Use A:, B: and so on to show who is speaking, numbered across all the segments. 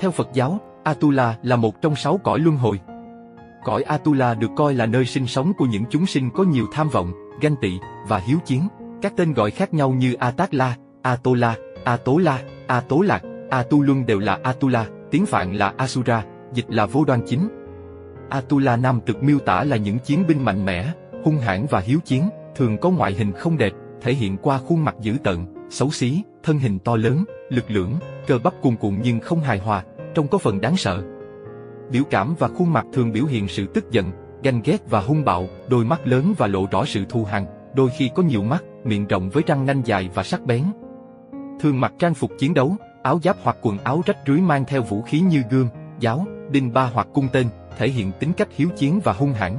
A: Theo Phật giáo, Atula là một trong sáu cõi luân hồi. Cõi Atula được coi là nơi sinh sống của những chúng sinh có nhiều tham vọng, ganh tị và hiếu chiến. Các tên gọi khác nhau như Atatla, Atola, Atola, Atolak, Atulun đều là Atula, tiếng Phạn là Asura, dịch là vô đoan chính. Atula Nam được miêu tả là những chiến binh mạnh mẽ, hung hãn và hiếu chiến, thường có ngoại hình không đẹp, thể hiện qua khuôn mặt dữ tợn, xấu xí, thân hình to lớn, lực lưỡng, cơ bắp cuồn cuộn nhưng không hài hòa, trông có phần đáng sợ. Biểu cảm và khuôn mặt thường biểu hiện sự tức giận, ganh ghét và hung bạo, đôi mắt lớn và lộ rõ sự thù hằn, đôi khi có nhiều mắt, miệng rộng với răng nanh dài và sắc bén. Thường mặc trang phục chiến đấu, áo giáp hoặc quần áo rách rưới mang theo vũ khí như gươm, giáo, đinh ba hoặc cung tên, thể hiện tính cách hiếu chiến và hung hãn.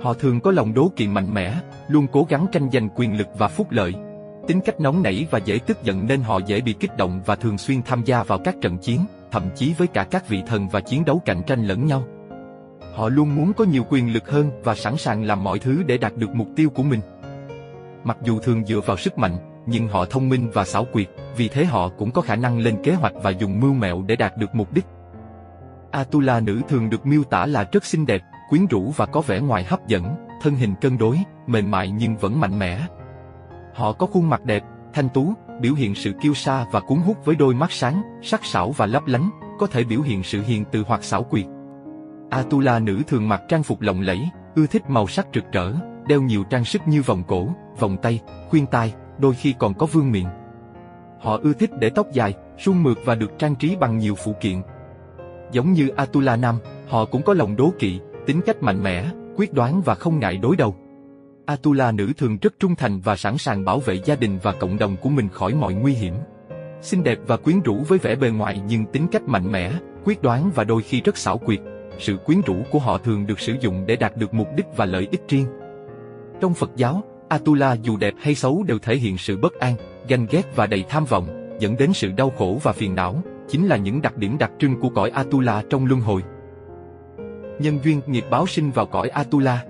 A: Họ thường có lòng đố kỵ mạnh mẽ, luôn cố gắng tranh giành quyền lực và phúc lợi. Tính cách nóng nảy và dễ tức giận nên họ dễ bị kích động và thường xuyên tham gia vào các trận chiến, thậm chí với cả các vị thần và chiến đấu cạnh tranh lẫn nhau. Họ luôn muốn có nhiều quyền lực hơn và sẵn sàng làm mọi thứ để đạt được mục tiêu của mình. Mặc dù thường dựa vào sức mạnh, nhưng họ thông minh và xảo quyệt, vì thế họ cũng có khả năng lên kế hoạch và dùng mưu mẹo để đạt được mục đích. Atula nữ thường được miêu tả là rất xinh đẹp, quyến rũ và có vẻ ngoài hấp dẫn, thân hình cân đối, mềm mại nhưng vẫn mạnh mẽ. Họ có khuôn mặt đẹp, thanh tú, biểu hiện sự kiêu sa và cuốn hút với đôi mắt sáng, sắc sảo và lấp lánh, có thể biểu hiện sự hiền từ hoặc xảo quyệt. Atula nữ thường mặc trang phục lộng lẫy, ưa thích màu sắc rực rỡ, đeo nhiều trang sức như vòng cổ, vòng tay, khuyên tai, đôi khi còn có vương miện. Họ ưa thích để tóc dài, suôn mượt và được trang trí bằng nhiều phụ kiện. Giống như Atula Nam, họ cũng có lòng đố kỵ, tính cách mạnh mẽ, quyết đoán và không ngại đối đầu. Atula nữ thường rất trung thành và sẵn sàng bảo vệ gia đình và cộng đồng của mình khỏi mọi nguy hiểm. Xinh đẹp và quyến rũ với vẻ bề ngoài nhưng tính cách mạnh mẽ, quyết đoán và đôi khi rất xảo quyệt. Sự quyến rũ của họ thường được sử dụng để đạt được mục đích và lợi ích riêng. Trong Phật giáo, Atula dù đẹp hay xấu đều thể hiện sự bất an, ganh ghét và đầy tham vọng, dẫn đến sự đau khổ và phiền não, chính là những đặc điểm đặc trưng của cõi Atula trong luân hồi. Nhân duyên nghiệp báo sinh vào cõi Atula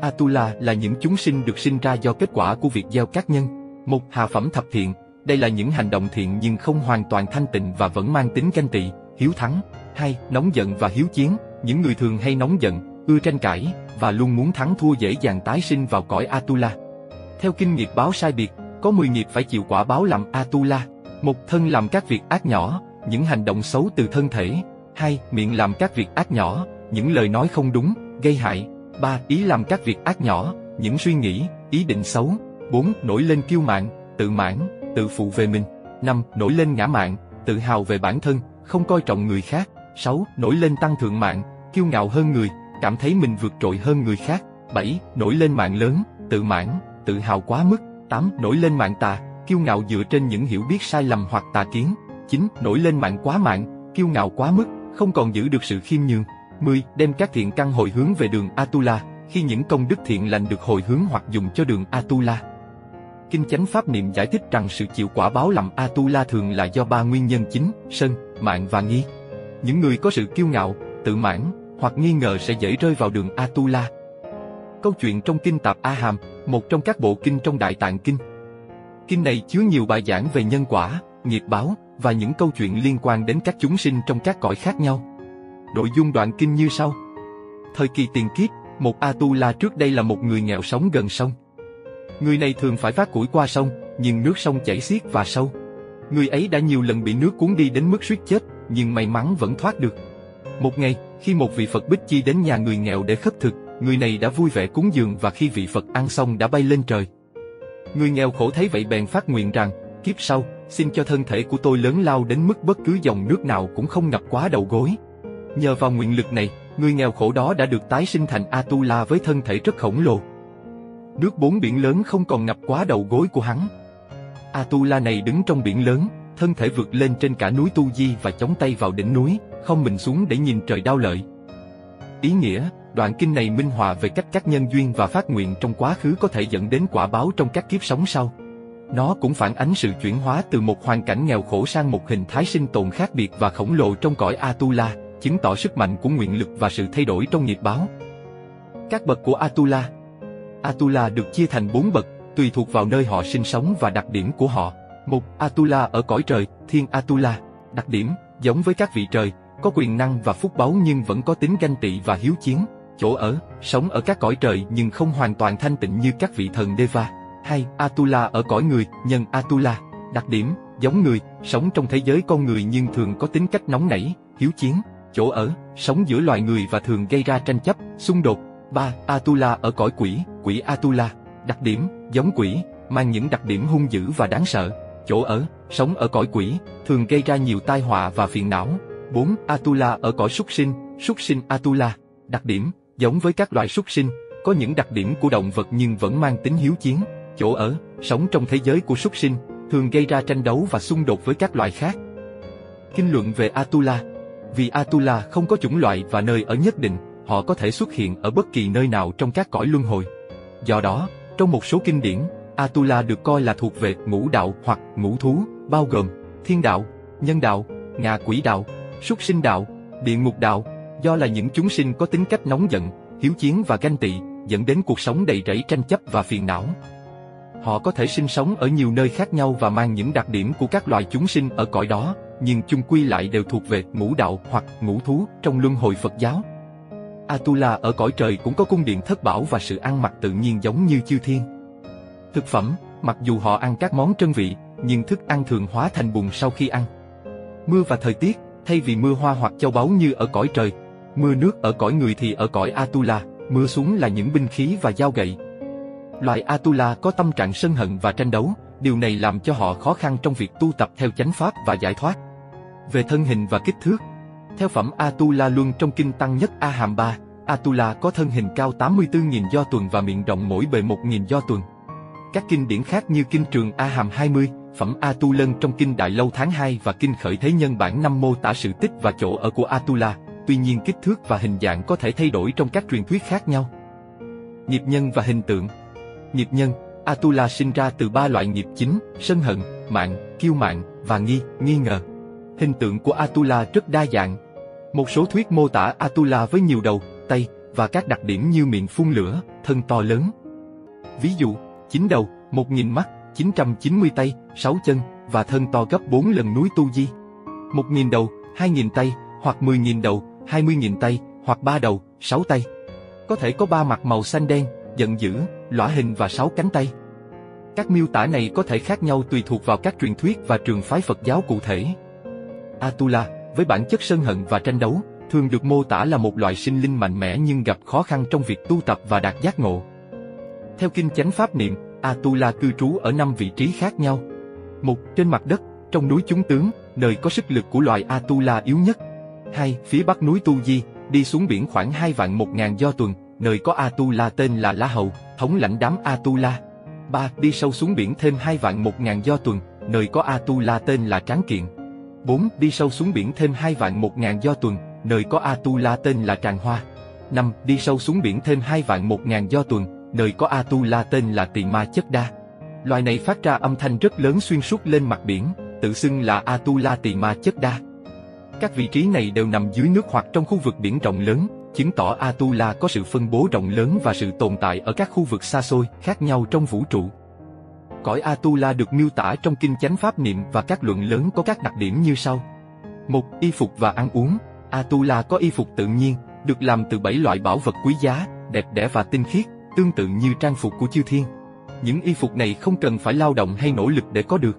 A: Atula là những chúng sinh được sinh ra do kết quả của việc gieo các nhân. Một hạ phẩm thập thiện, đây là những hành động thiện nhưng không hoàn toàn thanh tịnh và vẫn mang tính ganh tị, hiếu thắng. Hai, nóng giận và hiếu chiến, những người thường hay nóng giận, ưa tranh cãi và luôn muốn thắng thua dễ dàng tái sinh vào cõi Atula. Theo kinh nghiệp báo sai biệt, có 10 nghiệp phải chịu quả báo làm Atula. Một thân làm các việc ác nhỏ, những hành động xấu từ thân thể. Hai, miệng làm các việc ác nhỏ, những lời nói không đúng, gây hại. 3. Ý làm các việc ác nhỏ, những suy nghĩ, ý định xấu. 4. Nổi lên kiêu mạn, tự mãn, tự phụ về mình. 5. Nổi lên ngã mạn, tự hào về bản thân, không coi trọng người khác. 6. Nổi lên tăng thượng mạng, kiêu ngạo hơn người, cảm thấy mình vượt trội hơn người khác. 7. Nổi lên mạng lớn, tự mãn, tự hào quá mức. 8. Nổi lên mạng tà, kiêu ngạo dựa trên những hiểu biết sai lầm hoặc tà kiến. 9. Nổi lên mạng quá mạng, kiêu ngạo quá mức, không còn giữ được sự khiêm nhường. 10. Đem các thiện căn hồi hướng về đường Atula, khi những công đức thiện lành được hồi hướng hoặc dùng cho đường Atula. Kinh Chánh Pháp Niệm giải thích rằng sự chịu quả báo làm Atula thường là do ba nguyên nhân chính, sân, mạng và nghi. Những người có sự kiêu ngạo, tự mãn, hoặc nghi ngờ sẽ dễ rơi vào đường Atula. Câu chuyện trong Kinh Tạp A Hàm, một trong các bộ kinh trong Đại Tạng Kinh. Kinh này chứa nhiều bài giảng về nhân quả, nghiệp báo, và những câu chuyện liên quan đến các chúng sinh trong các cõi khác nhau. Nội dung đoạn kinh như sau. Thời kỳ tiền kiếp, một Atula trước đây là một người nghèo sống gần sông. Người này thường phải vác củi qua sông, nhưng nước sông chảy xiết và sâu. Người ấy đã nhiều lần bị nước cuốn đi đến mức suýt chết, nhưng may mắn vẫn thoát được. Một ngày, khi một vị Phật Bích Chi đến nhà người nghèo để khất thực, người này đã vui vẻ cúng dường và khi vị Phật ăn xong đã bay lên trời. Người nghèo khổ thấy vậy bèn phát nguyện rằng, kiếp sau, xin cho thân thể của tôi lớn lao đến mức bất cứ dòng nước nào cũng không ngập quá đầu gối. Nhờ vào nguyện lực này, người nghèo khổ đó đã được tái sinh thành Atula với thân thể rất khổng lồ. Nước bốn biển lớn không còn ngập quá đầu gối của hắn. Atula này đứng trong biển lớn, thân thể vượt lên trên cả núi Tu Di và chống tay vào đỉnh núi, không mình xuống để nhìn trời đau lợi. Ý nghĩa, đoạn kinh này minh họa về cách các nhân duyên và phát nguyện trong quá khứ có thể dẫn đến quả báo trong các kiếp sống sau. Nó cũng phản ánh sự chuyển hóa từ một hoàn cảnh nghèo khổ sang một hình thái sinh tồn khác biệt và khổng lồ trong cõi Atula chứng tỏ sức mạnh của nguyện lực và sự thay đổi trong nghiệp báo. Các bậc của Atula Atula được chia thành bốn bậc, tùy thuộc vào nơi họ sinh sống và đặc điểm của họ. Một Atula ở cõi trời, thiên Atula. Đặc điểm, giống với các vị trời, có quyền năng và phúc báu nhưng vẫn có tính ganh tị và hiếu chiến. Chỗ ở, sống ở các cõi trời nhưng không hoàn toàn thanh tịnh như các vị thần Deva. Hai Atula ở cõi người, nhân Atula. Đặc điểm, giống người, sống trong thế giới con người nhưng thường có tính cách nóng nảy, hiếu chiến. Chỗ ở, sống giữa loài người và thường gây ra tranh chấp, xung đột. 3. Atula ở cõi quỷ, quỷ Atula. Đặc điểm, giống quỷ, mang những đặc điểm hung dữ và đáng sợ. Chỗ ở, sống ở cõi quỷ, thường gây ra nhiều tai họa và phiền não. 4. Atula ở cõi súc sinh, súc sinh Atula. Đặc điểm, giống với các loài súc sinh, có những đặc điểm của động vật nhưng vẫn mang tính hiếu chiến. Chỗ ở, sống trong thế giới của súc sinh, thường gây ra tranh đấu và xung đột với các loài khác. Kinh luận về Atula vì Atula không có chủng loại và nơi ở nhất định, họ có thể xuất hiện ở bất kỳ nơi nào trong các cõi luân hồi. Do đó, trong một số kinh điển, Atula được coi là thuộc về ngũ đạo hoặc ngũ thú, bao gồm thiên đạo, nhân đạo, ngạ quỷ đạo, súc sinh đạo, địa ngục đạo, do là những chúng sinh có tính cách nóng giận, hiếu chiến và ganh tị, dẫn đến cuộc sống đầy rẫy tranh chấp và phiền não. Họ có thể sinh sống ở nhiều nơi khác nhau và mang những đặc điểm của các loài chúng sinh ở cõi đó, nhưng chung quy lại đều thuộc về ngũ đạo hoặc ngũ thú trong luân hồi Phật giáo. Atula ở cõi trời cũng có cung điện thất bảo và sự ăn mặc tự nhiên giống như chư thiên. Thực phẩm, mặc dù họ ăn các món trân vị, nhưng thức ăn thường hóa thành bùn sau khi ăn. Mưa và thời tiết, thay vì mưa hoa hoặc châu báu như ở cõi trời, mưa nước ở cõi người thì ở cõi Atula, mưa xuống là những binh khí và dao gậy. Loại Atula có tâm trạng sân hận và tranh đấu, điều này làm cho họ khó khăn trong việc tu tập theo chánh pháp và giải thoát. Về thân hình và kích thước, theo phẩm Atula Luân trong kinh Tăng Nhất A Hàm Ba, Atula có thân hình cao 84.000 do tuần và miệng rộng mỗi bề 1.000 do tuần. Các kinh điển khác như Kinh Trường A Hàm 20, Phẩm Atulân trong Kinh Đại Lâu tháng 2 và Kinh Khởi Thế Nhân bản năm mô tả sự tích và chỗ ở của Atula, tuy nhiên kích thước và hình dạng có thể thay đổi trong các truyền thuyết khác nhau. Nghiệp nhân và hình tượng Nghiệp nhân, Atula sinh ra từ ba loại nghiệp chính, sân hận, mạng, kiêu mạng và nghi, nghi ngờ. Hình tượng của Atula rất đa dạng. Một số thuyết mô tả Atula với nhiều đầu, tay và các đặc điểm như miệng phun lửa, thân to lớn. Ví dụ, chín đầu, một nghìn mắt, 990 tay, 6 chân và thân to gấp 4 lần núi Tu Di. 1.000 đầu, 2.000 tay, hoặc 10.000 đầu, 20.000 tay, hoặc 3 đầu, 6 tay. Có thể có 3 mặt màu xanh đen, giận dữ, lõa hình và 6 cánh tay. Các miêu tả này có thể khác nhau tùy thuộc vào các truyền thuyết và trường phái Phật giáo cụ thể. Atula, với bản chất sân hận và tranh đấu, thường được mô tả là một loại sinh linh mạnh mẽ nhưng gặp khó khăn trong việc tu tập và đạt giác ngộ. Theo kinh chánh pháp niệm, Atula cư trú ở năm vị trí khác nhau. Một, trên mặt đất, trong núi chúng tướng, nơi có sức lực của loài Atula yếu nhất. Hai, phía bắc núi Tu Di, đi xuống biển khoảng hai vạn một ngàn do tuần, nơi có Atula tên là La Hầu, thống lãnh đám Atula. Ba, đi sâu xuống biển thêm hai vạn một ngàn do tuần, nơi có Atula tên là Tráng Kiện. Bốn, đi sâu xuống biển thêm hai vạn một ngàn do tuần, nơi có Atula tên là Tràng Hoa. Năm, đi sâu xuống biển thêm hai vạn một ngàn do tuần, nơi có Atula tên là tỳ ma chất đa. Loài này phát ra âm thanh rất lớn xuyên suốt lên mặt biển, tự xưng là Atula tỳ ma chất đa. Các vị trí này đều nằm dưới nước hoặc trong khu vực biển rộng lớn, chứng tỏ Atula có sự phân bố rộng lớn và sự tồn tại ở các khu vực xa xôi khác nhau trong vũ trụ. Cõi Atula được miêu tả trong kinh chánh pháp niệm và các luận lớn có các đặc điểm như sau. một Y phục và ăn uống. Atula có y phục tự nhiên, được làm từ bảy loại bảo vật quý giá, đẹp đẽ và tinh khiết, tương tự như trang phục của chư thiên. Những y phục này không cần phải lao động hay nỗ lực để có được.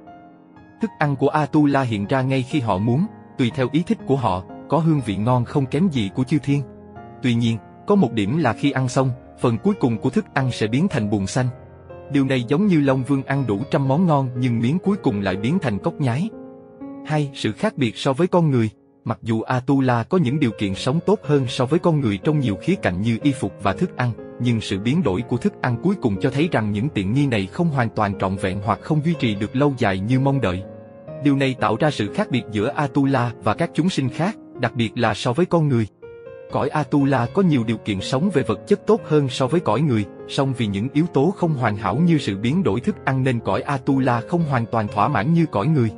A: Thức ăn của Atula hiện ra ngay khi họ muốn, tùy theo ý thích của họ, có hương vị ngon không kém gì của chư thiên. Tuy nhiên, có một điểm là khi ăn xong, phần cuối cùng của thức ăn sẽ biến thành bùn xanh. Điều này giống như Long Vương ăn đủ trăm món ngon nhưng miếng cuối cùng lại biến thành cốc nhái. Hai, sự khác biệt so với con người. Mặc dù Atula có những điều kiện sống tốt hơn so với con người trong nhiều khía cạnh như y phục và thức ăn, nhưng sự biến đổi của thức ăn cuối cùng cho thấy rằng những tiện nghi này không hoàn toàn trọn vẹn hoặc không duy trì được lâu dài như mong đợi. Điều này tạo ra sự khác biệt giữa Atula và các chúng sinh khác, đặc biệt là so với con người. Cõi Atula có nhiều điều kiện sống về vật chất tốt hơn so với cõi người, song vì những yếu tố không hoàn hảo như sự biến đổi thức ăn nên cõi Atula không hoàn toàn thỏa mãn như cõi người.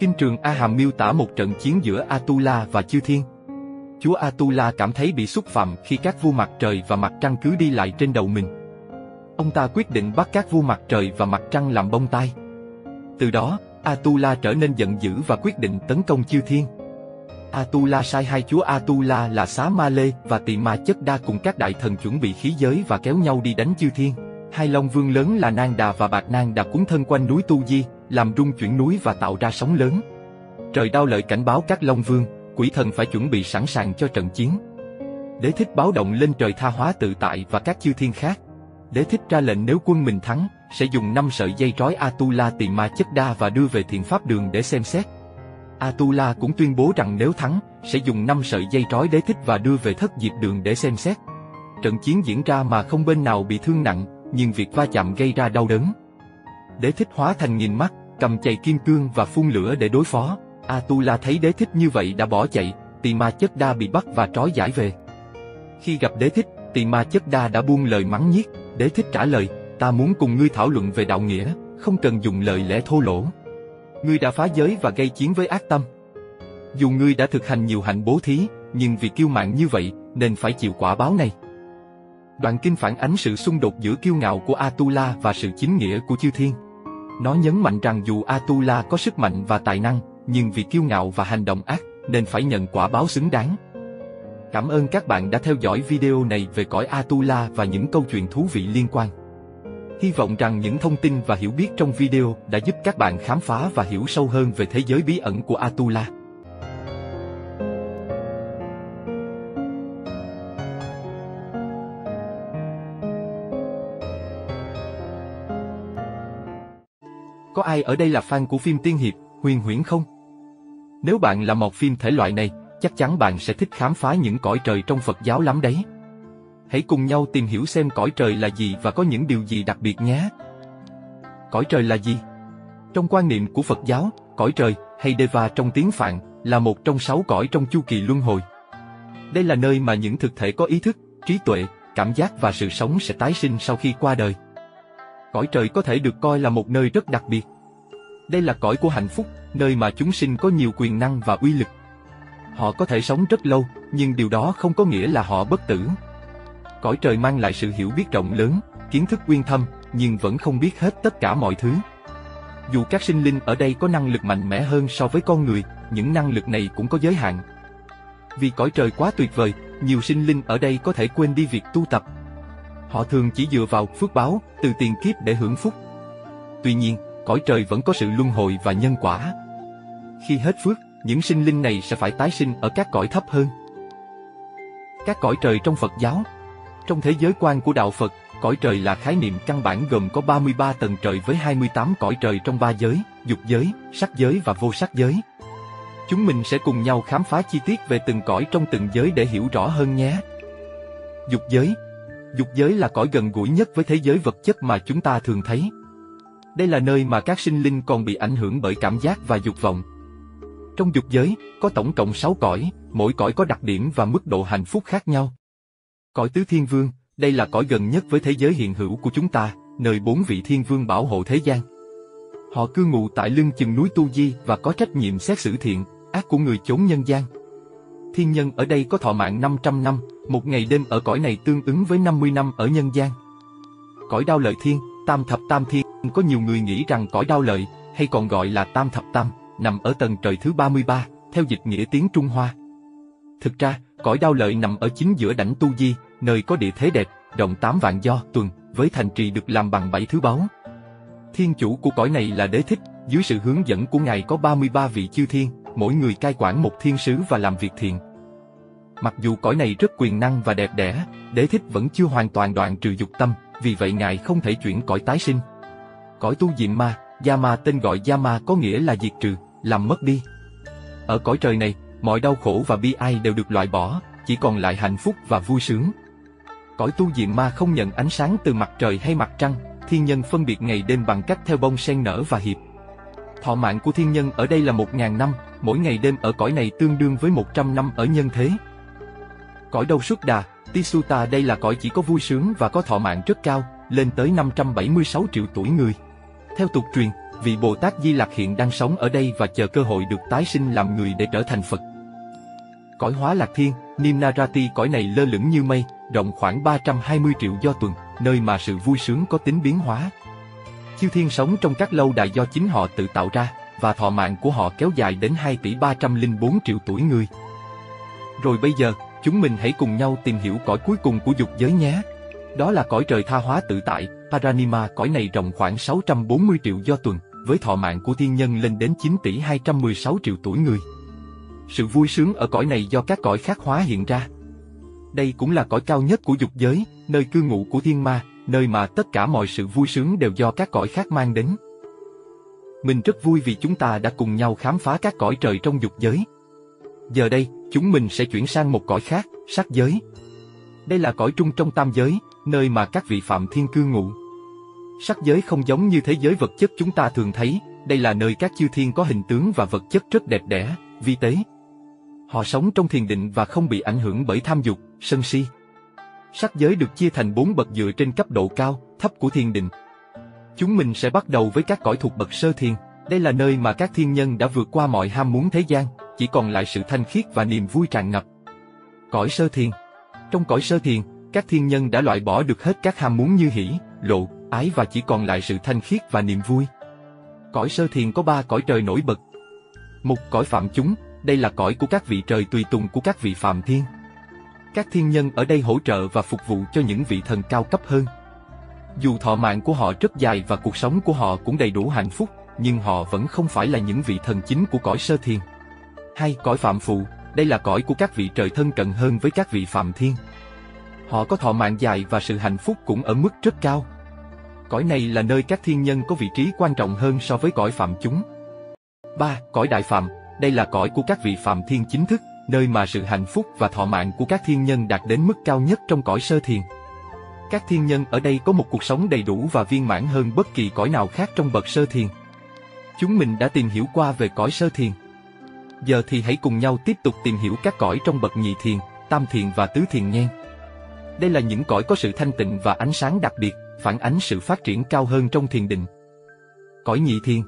A: Kinh trường A Hàm miêu tả một trận chiến giữa Atula và Chư Thiên, Chúa Atula cảm thấy bị xúc phạm khi các vua mặt trời và mặt trăng cứ đi lại trên đầu mình. Ông ta quyết định bắt các vua mặt trời và mặt trăng làm bông tai. Từ đó, Atula trở nên giận dữ và quyết định tấn công chư thiên. Atula sai hai chúa Atula là Xá Ma Lê và Tỳ Ma Chất Đa cùng các đại thần chuẩn bị khí giới và kéo nhau đi đánh chư thiên. Hai long vương lớn là Nang Đà và Bạc Nang Đà cuốn thân quanh núi Tu Di, làm rung chuyển núi và tạo ra sóng lớn. Trời đau lợi cảnh báo các long vương, quỷ thần phải chuẩn bị sẵn sàng cho trận chiến. Đế thích báo động lên trời tha hóa tự tại và các chư thiên khác. Đế thích ra lệnh nếu quân mình thắng, sẽ dùng năm sợi dây trói Atula Tỳ Ma Chất Đa và đưa về thiện pháp đường để xem xét. Atula cũng tuyên bố rằng nếu thắng, sẽ dùng năm sợi dây trói đế thích và đưa về thất diệp đường để xem xét. Trận chiến diễn ra mà không bên nào bị thương nặng, nhưng việc va chạm gây ra đau đớn. Đế thích hóa thành nghìn mắt, cầm chày kim cương và phun lửa để đối phó. Atula thấy đế thích như vậy đã bỏ chạy, tỳ ma chất đa bị bắt và trói giải về. Khi gặp đế thích, tỳ ma chất đa đã buông lời mắng nhiếc, đế thích trả lời, ta muốn cùng ngươi thảo luận về đạo nghĩa, không cần dùng lời lẽ thô lỗ. Ngươi đã phá giới và gây chiến với ác tâm. Dù ngươi đã thực hành nhiều hạnh bố thí, nhưng vì kiêu mạn như vậy, nên phải chịu quả báo này. Đoạn kinh phản ánh sự xung đột giữa kiêu ngạo của Atula và sự chính nghĩa của chư thiên. Nó nhấn mạnh rằng dù Atula có sức mạnh và tài năng, nhưng vì kiêu ngạo và hành động ác, nên phải nhận quả báo xứng đáng. Cảm ơn các bạn đã theo dõi video này về cõi Atula và những câu chuyện thú vị liên quan. Hy vọng rằng những thông tin và hiểu biết trong video đã giúp các bạn khám phá và hiểu sâu hơn về thế giới bí ẩn của Atula. Có ai ở đây là fan của phim tiên hiệp, huyền huyễn không? Nếu bạn là một phim thể loại này, chắc chắn bạn sẽ thích khám phá những cõi trời trong Phật giáo lắm đấy. Hãy cùng nhau tìm hiểu xem cõi trời là gì và có những điều gì đặc biệt nhé. Cõi trời là gì? Trong quan niệm của Phật giáo, cõi trời, hay Deva trong tiếng Phạn, là một trong sáu cõi trong chu kỳ luân hồi. Đây là nơi mà những thực thể có ý thức, trí tuệ, cảm giác và sự sống sẽ tái sinh sau khi qua đời. Cõi trời có thể được coi là một nơi rất đặc biệt. Đây là cõi của hạnh phúc, nơi mà chúng sinh có nhiều quyền năng và uy lực. Họ có thể sống rất lâu, nhưng điều đó không có nghĩa là họ bất tử. Cõi trời mang lại sự hiểu biết rộng lớn, kiến thức uyên thâm, nhưng vẫn không biết hết tất cả mọi thứ. Dù các sinh linh ở đây có năng lực mạnh mẽ hơn so với con người, những năng lực này cũng có giới hạn. Vì cõi trời quá tuyệt vời, nhiều sinh linh ở đây có thể quên đi việc tu tập. Họ thường chỉ dựa vào phước báo, từ tiền kiếp để hưởng phúc. Tuy nhiên, cõi trời vẫn có sự luân hồi và nhân quả. Khi hết phước, những sinh linh này sẽ phải tái sinh ở các cõi thấp hơn. Các cõi trời trong Phật giáo trong thế giới quan của Đạo Phật, cõi trời là khái niệm căn bản gồm có 33 tầng trời với 28 cõi trời trong ba giới, dục giới, sắc giới và vô sắc giới. Chúng mình sẽ cùng nhau khám phá chi tiết về từng cõi trong từng giới để hiểu rõ hơn nhé. Dục giới Dục giới là cõi gần gũi nhất với thế giới vật chất mà chúng ta thường thấy. Đây là nơi mà các sinh linh còn bị ảnh hưởng bởi cảm giác và dục vọng. Trong dục giới, có tổng cộng 6 cõi, mỗi cõi có đặc điểm và mức độ hạnh phúc khác nhau. Cõi tứ thiên vương, đây là cõi gần nhất với thế giới hiện hữu của chúng ta, nơi bốn vị thiên vương bảo hộ thế gian. Họ cư ngụ tại lưng chừng núi Tu Di và có trách nhiệm xét xử thiện, ác của người chốn nhân gian. Thiên nhân ở đây có thọ mạng 500 năm, một ngày đêm ở cõi này tương ứng với 50 năm ở nhân gian. Cõi đao lợi thiên, tam thập tam thiên, có nhiều người nghĩ rằng cõi đao lợi, hay còn gọi là tam thập tam, nằm ở tầng trời thứ 33, theo dịch nghĩa tiếng Trung Hoa. Thực ra, cõi đao lợi nằm ở chính giữa đảnh Tu Di, nơi có địa thế đẹp, rộng 8 vạn do tuần, với thành trì được làm bằng bảy thứ báu. Thiên chủ của cõi này là đế thích, dưới sự hướng dẫn của ngài có 33 vị chư thiên, mỗi người cai quản một thiên sứ và làm việc thiện. Mặc dù cõi này rất quyền năng và đẹp đẽ, đế thích vẫn chưa hoàn toàn đoạn trừ dục tâm, vì vậy ngài không thể chuyển cõi tái sinh. Cõi tu diệm ma, Yama tên gọi Yama có nghĩa là diệt trừ, làm mất đi. Ở cõi trời này, mọi đau khổ và bi ai đều được loại bỏ, chỉ còn lại hạnh phúc và vui sướng. Cõi tu diệm ma không nhận ánh sáng từ mặt trời hay mặt trăng, thiên nhân phân biệt ngày đêm bằng cách theo bông sen nở và hiệp. Thọ mạng của thiên nhân ở đây là một ngàn năm, mỗi ngày đêm ở cõi này tương đương với 100 năm ở nhân thế. Cõi đâu xuất đà, Tisuta đây là cõi chỉ có vui sướng và có thọ mạng rất cao, lên tới 576 triệu tuổi người. Theo tục truyền, vị Bồ Tát Di Lạc hiện đang sống ở đây và chờ cơ hội được tái sinh làm người để trở thành Phật. Cõi hóa lạc thiên, Nimnarati cõi này lơ lửng như mây, rộng khoảng 320 triệu do tuần, nơi mà sự vui sướng có tính biến hóa. chiêu thiên sống trong các lâu đài do chính họ tự tạo ra, và thọ mạng của họ kéo dài đến 2 tỷ 304 triệu tuổi người. Rồi bây giờ, chúng mình hãy cùng nhau tìm hiểu cõi cuối cùng của dục giới nhé. Đó là cõi trời tha hóa tự tại, Paranima cõi này rộng khoảng 640 triệu do tuần, với thọ mạng của thiên nhân lên đến 9 tỷ 216 triệu tuổi người. Sự vui sướng ở cõi này do các cõi khác hóa hiện ra. Đây cũng là cõi cao nhất của dục giới, nơi cư ngụ của thiên ma, nơi mà tất cả mọi sự vui sướng đều do các cõi khác mang đến. Mình rất vui vì chúng ta đã cùng nhau khám phá các cõi trời trong dục giới. Giờ đây, chúng mình sẽ chuyển sang một cõi khác, sắc giới. Đây là cõi trung trong tam giới, nơi mà các vị phạm thiên cư ngụ. Sắc giới không giống như thế giới vật chất chúng ta thường thấy, đây là nơi các chư thiên có hình tướng và vật chất rất đẹp đẽ, vi tế. Họ sống trong thiền định và không bị ảnh hưởng bởi tham dục, sân si. Sắc giới được chia thành bốn bậc dựa trên cấp độ cao, thấp của thiền định. Chúng mình sẽ bắt đầu với các cõi thuộc bậc sơ thiền. Đây là nơi mà các thiên nhân đã vượt qua mọi ham muốn thế gian, chỉ còn lại sự thanh khiết và niềm vui tràn ngập. Cõi sơ thiền Trong cõi sơ thiền, các thiên nhân đã loại bỏ được hết các ham muốn như hỷ, lộ, ái và chỉ còn lại sự thanh khiết và niềm vui. Cõi sơ thiền có ba cõi trời nổi bật. Một cõi phạm chúng, đây là cõi của các vị trời tùy tùng của các vị phạm thiên. Các thiên nhân ở đây hỗ trợ và phục vụ cho những vị thần cao cấp hơn. Dù thọ mạng của họ rất dài và cuộc sống của họ cũng đầy đủ hạnh phúc, nhưng họ vẫn không phải là những vị thần chính của cõi sơ thiên. hay cõi phạm phụ, đây là cõi của các vị trời thân cận hơn với các vị phạm thiên. Họ có thọ mạng dài và sự hạnh phúc cũng ở mức rất cao. Cõi này là nơi các thiên nhân có vị trí quan trọng hơn so với cõi phạm chúng. 3. Cõi đại phạm, đây là cõi của các vị phạm thiên chính thức, nơi mà sự hạnh phúc và thọ mạng của các thiên nhân đạt đến mức cao nhất trong cõi sơ thiền. Các thiên nhân ở đây có một cuộc sống đầy đủ và viên mãn hơn bất kỳ cõi nào khác trong bậc sơ thiền. Chúng mình đã tìm hiểu qua về cõi sơ thiền. Giờ thì hãy cùng nhau tiếp tục tìm hiểu các cõi trong bậc nhị thiền, tam thiền và tứ thiền nhen. Đây là những cõi có sự thanh tịnh và ánh sáng đặc biệt, phản ánh sự phát triển cao hơn trong thiền định. Cõi nhị thiền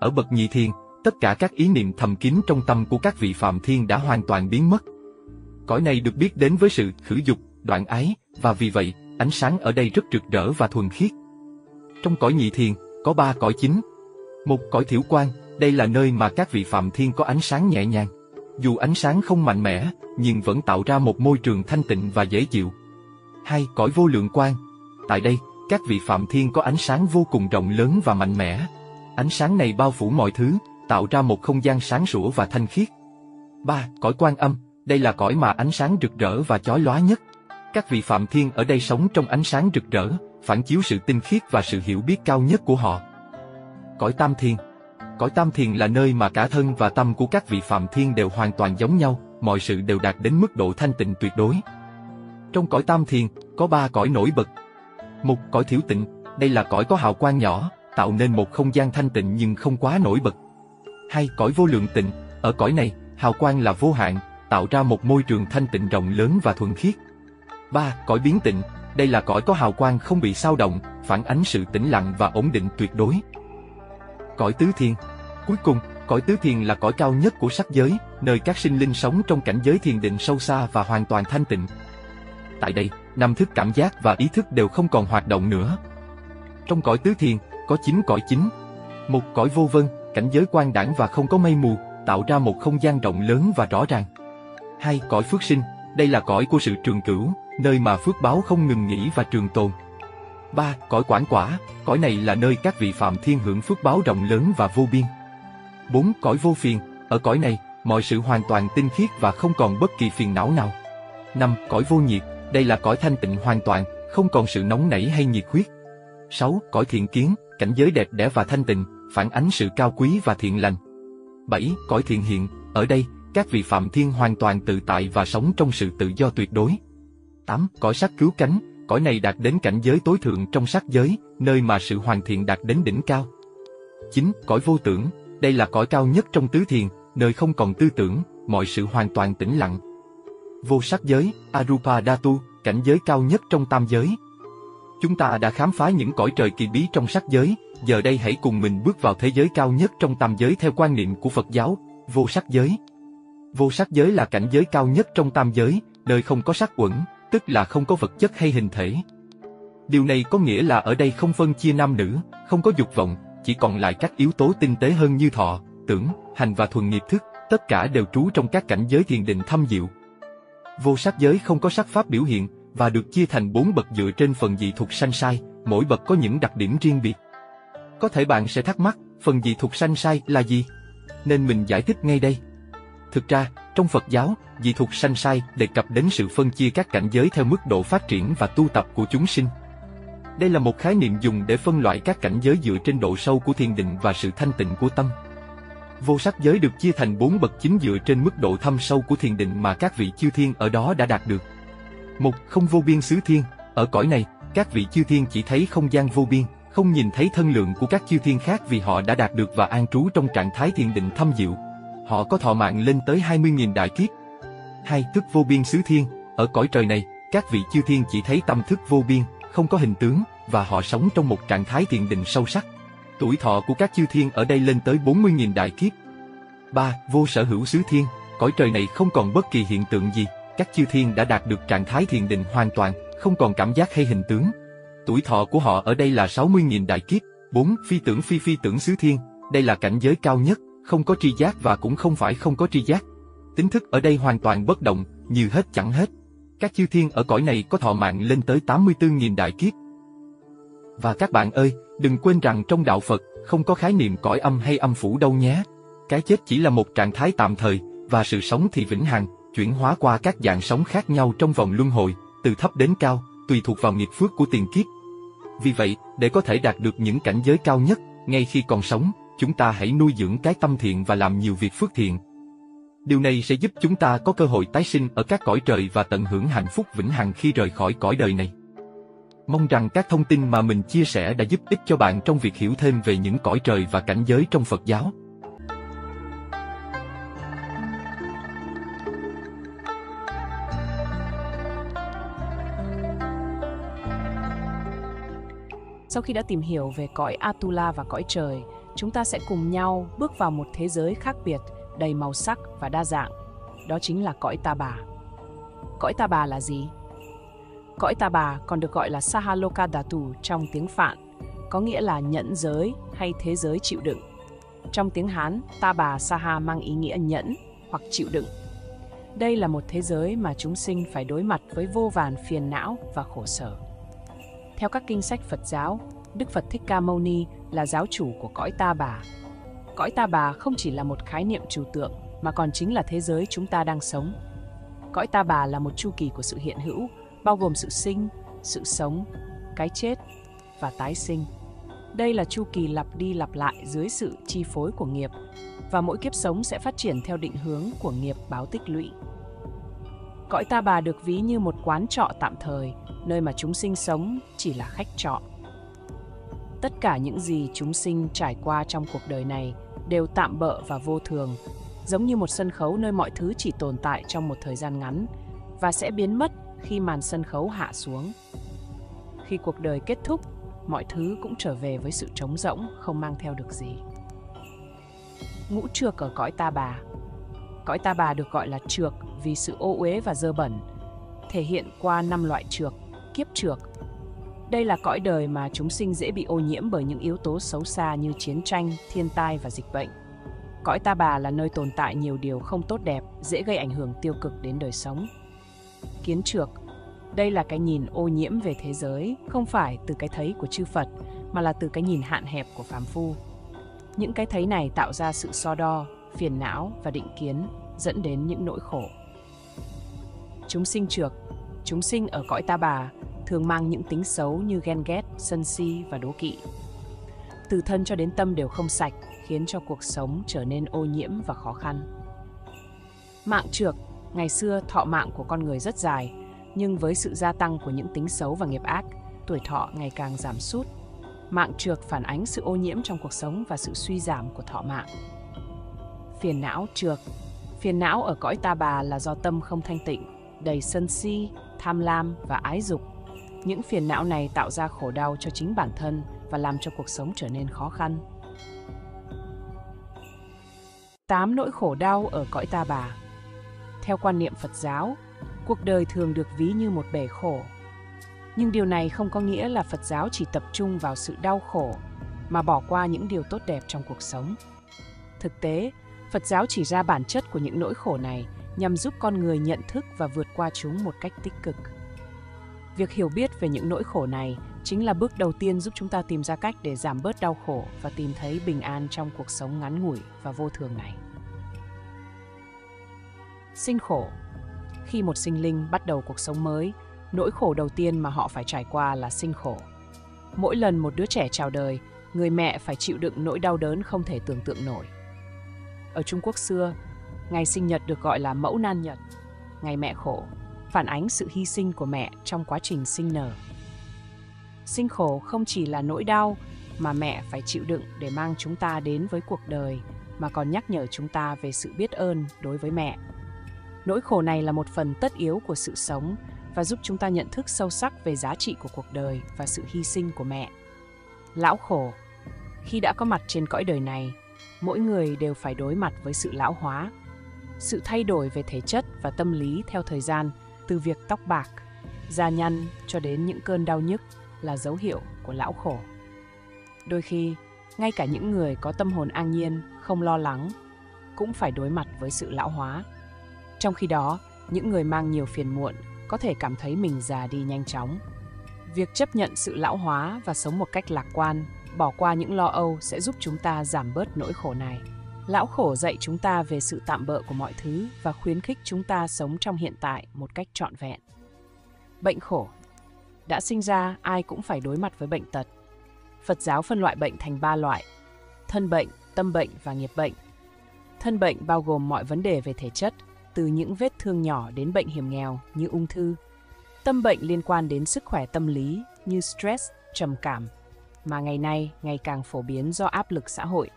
A: Ở bậc nhị thiền, tất cả các ý niệm thầm kín trong tâm của các vị phạm thiên đã hoàn toàn biến mất. Cõi này được biết đến với sự khử dục, đoạn ái, và vì vậy, ánh sáng ở đây rất rực rỡ và thuần khiết. Trong cõi nhị thiền, có ba cõi chính. Một cõi thiểu quan, đây là nơi mà các vị phạm thiên có ánh sáng nhẹ nhàng. Dù ánh sáng không mạnh mẽ, nhưng vẫn tạo ra một môi trường thanh tịnh và dễ chịu. Hai, cõi vô lượng quan. Tại đây, các vị phạm thiên có ánh sáng vô cùng rộng lớn và mạnh mẽ. Ánh sáng này bao phủ mọi thứ, tạo ra một không gian sáng sủa và thanh khiết. 3. Cõi quan âm, đây là cõi mà ánh sáng rực rỡ và chói lóa nhất. Các vị phạm thiên ở đây sống trong ánh sáng rực rỡ, phản chiếu sự tinh khiết và sự hiểu biết cao nhất của họ. Cõi tam thiên Cõi tam thiên là nơi mà cả thân và tâm của các vị phạm thiên đều hoàn toàn giống nhau, mọi sự đều đạt đến mức độ thanh tịnh tuyệt đối. Trong cõi tam thiên có ba cõi nổi bật. Một cõi thiểu tịnh, đây là cõi có hào quang nhỏ, tạo nên một không gian thanh tịnh nhưng không quá nổi bật. Hai cõi vô lượng tịnh, ở cõi này, hào quang là vô hạn, tạo ra một môi trường thanh tịnh rộng lớn và thuần khiết. Ba cõi biến tịnh, đây là cõi có hào quang không bị sao động, phản ánh sự tĩnh lặng và ổn định tuyệt đối. Cõi tứ thiên, cuối cùng, cõi tứ thiền là cõi cao nhất của sắc giới, nơi các sinh linh sống trong cảnh giới thiền định sâu xa và hoàn toàn thanh tịnh. Tại đây, năm thức cảm giác và ý thức đều không còn hoạt động nữa. Trong cõi tứ thiền, có chín cõi chính. Một cõi vô vân, cảnh giới quan đẳng và không có mây mù, tạo ra một không gian rộng lớn và rõ ràng. Hai cõi phước sinh, đây là cõi của sự trường cửu, nơi mà phước báo không ngừng nghỉ và trường tồn. Ba cõi quản quả, cõi này là nơi các vị phạm thiên hưởng phước báo rộng lớn và vô biên. Bốn cõi vô phiền, ở cõi này, mọi sự hoàn toàn tinh khiết và không còn bất kỳ phiền não nào. Năm cõi vô nhiệt, đây là cõi thanh tịnh hoàn toàn, không còn sự nóng nảy hay nhiệt huyết. 6. Cõi thiện kiến, cảnh giới đẹp đẽ và thanh tịnh, phản ánh sự cao quý và thiện lành. 7. Cõi thiện hiện, ở đây, các vị phạm thiên hoàn toàn tự tại và sống trong sự tự do tuyệt đối. 8. Cõi sắc cứu cánh, cõi này đạt đến cảnh giới tối thượng trong sắc giới, nơi mà sự hoàn thiện đạt đến đỉnh cao. 9. Cõi vô tưởng, đây là cõi cao nhất trong tứ thiền, nơi không còn tư tưởng, mọi sự hoàn toàn tĩnh lặng. Vô sắc giới, Arupa datu cảnh giới cao nhất trong tam giới. Chúng ta đã khám phá những cõi trời kỳ bí trong sắc giới, giờ đây hãy cùng mình bước vào thế giới cao nhất trong tam giới theo quan niệm của Phật giáo, vô sắc giới. Vô sắc giới là cảnh giới cao nhất trong tam giới, nơi không có sắc quẩn, tức là không có vật chất hay hình thể. Điều này có nghĩa là ở đây không phân chia nam nữ, không có dục vọng, chỉ còn lại các yếu tố tinh tế hơn như thọ, tưởng, hành và thuần nghiệp thức, tất cả đều trú trong các cảnh giới thiền định thâm diệu. Vô sắc giới không có sắc pháp biểu hiện và được chia thành bốn bậc dựa trên phần dị thuộc sanh sai, mỗi bậc có những đặc điểm riêng biệt. Có thể bạn sẽ thắc mắc, phần dị thuộc sanh sai là gì? Nên mình giải thích ngay đây. Thực ra, trong Phật giáo, dị thuộc sanh sai đề cập đến sự phân chia các cảnh giới theo mức độ phát triển và tu tập của chúng sinh. Đây là một khái niệm dùng để phân loại các cảnh giới dựa trên độ sâu của thiền định và sự thanh tịnh của tâm. Vô sắc giới được chia thành bốn bậc chính dựa trên mức độ thâm sâu của thiền định mà các vị chư thiên ở đó đã đạt được. Một, không vô biên xứ thiên, ở cõi này, các vị chư thiên chỉ thấy không gian vô biên, không nhìn thấy thân lượng của các chư thiên khác vì họ đã đạt được và an trú trong trạng thái thiền định thâm diệu. Họ có thọ mạng lên tới 20.000 đại kiếp. Hai, thức vô biên xứ thiên, ở cõi trời này, các vị chư thiên chỉ thấy tâm thức vô biên, không có hình tướng, và họ sống trong một trạng thái thiền định sâu sắc. Tuổi thọ của các chư thiên ở đây lên tới 40.000 đại kiếp. 3. Vô sở hữu xứ thiên, cõi trời này không còn bất kỳ hiện tượng gì, các chư thiên đã đạt được trạng thái thiền định hoàn toàn, không còn cảm giác hay hình tướng. Tuổi thọ của họ ở đây là 60.000 đại kiếp. 4. Phi tưởng phi phi tưởng xứ thiên, đây là cảnh giới cao nhất, không có tri giác và cũng không phải không có tri giác. Tính thức ở đây hoàn toàn bất động, như hết chẳng hết. Các chư thiên ở cõi này có thọ mạng lên tới 84.000 đại kiếp. Và các bạn ơi, đừng quên rằng trong đạo Phật, không có khái niệm cõi âm hay âm phủ đâu nhé. Cái chết chỉ là một trạng thái tạm thời, và sự sống thì vĩnh hằng, chuyển hóa qua các dạng sống khác nhau trong vòng luân hồi, từ thấp đến cao, tùy thuộc vào nghiệp phước của tiền kiếp. Vì vậy, để có thể đạt được những cảnh giới cao nhất, ngay khi còn sống, chúng ta hãy nuôi dưỡng cái tâm thiện và làm nhiều việc phước thiện. Điều này sẽ giúp chúng ta có cơ hội tái sinh ở các cõi trời và tận hưởng hạnh phúc vĩnh hằng khi rời khỏi cõi đời này. Mong rằng các thông tin mà mình chia sẻ đã giúp ích cho bạn trong việc hiểu thêm về những cõi trời và cảnh giới trong Phật giáo.
B: Sau khi đã tìm hiểu về cõi Atula và cõi trời, chúng ta sẽ cùng nhau bước vào một thế giới khác biệt, đầy màu sắc và đa dạng. Đó chính là cõi Ta Bà. Cõi Ta Bà là gì? Cõi Ta Bà còn được gọi là Sahaloka Dhatu trong tiếng Phạn, có nghĩa là nhẫn giới hay thế giới chịu đựng. Trong tiếng Hán, Ta Bà Saha mang ý nghĩa nhẫn hoặc chịu đựng. Đây là một thế giới mà chúng sinh phải đối mặt với vô vàn phiền não và khổ sở. Theo các kinh sách Phật giáo, Đức Phật Thích Ca Mâu Ni là giáo chủ của cõi Ta Bà. Cõi Ta Bà không chỉ là một khái niệm trừu tượng mà còn chính là thế giới chúng ta đang sống. Cõi Ta Bà là một chu kỳ của sự hiện hữu, bao gồm sự sinh, sự sống, cái chết và tái sinh. Đây là chu kỳ lặp đi lặp lại dưới sự chi phối của nghiệp và mỗi kiếp sống sẽ phát triển theo định hướng của nghiệp báo tích lũy. Cõi Ta Bà được ví như một quán trọ tạm thời, nơi mà chúng sinh sống chỉ là khách trọ. Tất cả những gì chúng sinh trải qua trong cuộc đời này đều tạm bợ và vô thường, giống như một sân khấu nơi mọi thứ chỉ tồn tại trong một thời gian ngắn và sẽ biến mất khi màn sân khấu hạ xuống. Khi cuộc đời kết thúc, mọi thứ cũng trở về với sự trống rỗng, không mang theo được gì. Ngũ trược ở cõi ta bà Cõi ta bà được gọi là trược vì sự ô uế và dơ bẩn, thể hiện qua năm loại trược, kiếp trược. Đây là cõi đời mà chúng sinh dễ bị ô nhiễm bởi những yếu tố xấu xa như chiến tranh, thiên tai và dịch bệnh. Cõi ta bà là nơi tồn tại nhiều điều không tốt đẹp, dễ gây ảnh hưởng tiêu cực đến đời sống. Kiến trược đây là cái nhìn ô nhiễm về thế giới, không phải từ cái thấy của chư Phật, mà là từ cái nhìn hạn hẹp của phàm phu. Những cái thấy này tạo ra sự so đo, phiền não và định kiến, dẫn đến những nỗi khổ. Chúng sinh trược, chúng sinh ở cõi ta bà thường mang những tính xấu như ghen ghét, sân si và đố kỵ. Từ thân cho đến tâm đều không sạch, khiến cho cuộc sống trở nên ô nhiễm và khó khăn. Mạng trược, ngày xưa thọ mạng của con người rất dài, nhưng với sự gia tăng của những tính xấu và nghiệp ác, tuổi thọ ngày càng giảm sút. Mạng trược phản ánh sự ô nhiễm trong cuộc sống và sự suy giảm của thọ mạng. Phiền não trược Phiền não ở cõi ta bà là do tâm không thanh tịnh, đầy sân si, tham lam và ái dục. Những phiền não này tạo ra khổ đau cho chính bản thân và làm cho cuộc sống trở nên khó khăn. Tám nỗi khổ đau ở cõi ta bà Theo quan niệm Phật giáo, cuộc đời thường được ví như một bể khổ. Nhưng điều này không có nghĩa là Phật giáo chỉ tập trung vào sự đau khổ mà bỏ qua những điều tốt đẹp trong cuộc sống. Thực tế, Phật giáo chỉ ra bản chất của những nỗi khổ này nhằm giúp con người nhận thức và vượt qua chúng một cách tích cực. Việc hiểu biết về những nỗi khổ này chính là bước đầu tiên giúp chúng ta tìm ra cách để giảm bớt đau khổ và tìm thấy bình an trong cuộc sống ngắn ngủi và vô thường này. Sinh khổ Khi một sinh linh bắt đầu cuộc sống mới, nỗi khổ đầu tiên mà họ phải trải qua là sinh khổ. Mỗi lần một đứa trẻ chào đời, người mẹ phải chịu đựng nỗi đau đớn không thể tưởng tượng nổi. Ở Trung Quốc xưa, ngày sinh nhật được gọi là mẫu nan nhật, ngày mẹ khổ, phản ánh sự hy sinh của mẹ trong quá trình sinh nở. Sinh khổ không chỉ là nỗi đau mà mẹ phải chịu đựng để mang chúng ta đến với cuộc đời, mà còn nhắc nhở chúng ta về sự biết ơn đối với mẹ. Nỗi khổ này là một phần tất yếu của sự sống và giúp chúng ta nhận thức sâu sắc về giá trị của cuộc đời và sự hy sinh của mẹ. Lão khổ Khi đã có mặt trên cõi đời này, mỗi người đều phải đối mặt với sự lão hóa, sự thay đổi về thể chất và tâm lý theo thời gian, từ việc tóc bạc, da nhăn cho đến những cơn đau nhức là dấu hiệu của lão khổ. Đôi khi, ngay cả những người có tâm hồn an nhiên, không lo lắng, cũng phải đối mặt với sự lão hóa. Trong khi đó, những người mang nhiều phiền muộn có thể cảm thấy mình già đi nhanh chóng. Việc chấp nhận sự lão hóa và sống một cách lạc quan, bỏ qua những lo âu sẽ giúp chúng ta giảm bớt nỗi khổ này. Lão khổ dạy chúng ta về sự tạm bợ của mọi thứ và khuyến khích chúng ta sống trong hiện tại một cách trọn vẹn. Bệnh khổ Đã sinh ra, ai cũng phải đối mặt với bệnh tật. Phật giáo phân loại bệnh thành ba loại, thân bệnh, tâm bệnh và nghiệp bệnh. Thân bệnh bao gồm mọi vấn đề về thể chất, từ những vết thương nhỏ đến bệnh hiểm nghèo như ung thư. Tâm bệnh liên quan đến sức khỏe tâm lý như stress, trầm cảm, mà ngày nay ngày càng phổ biến do áp lực xã hội.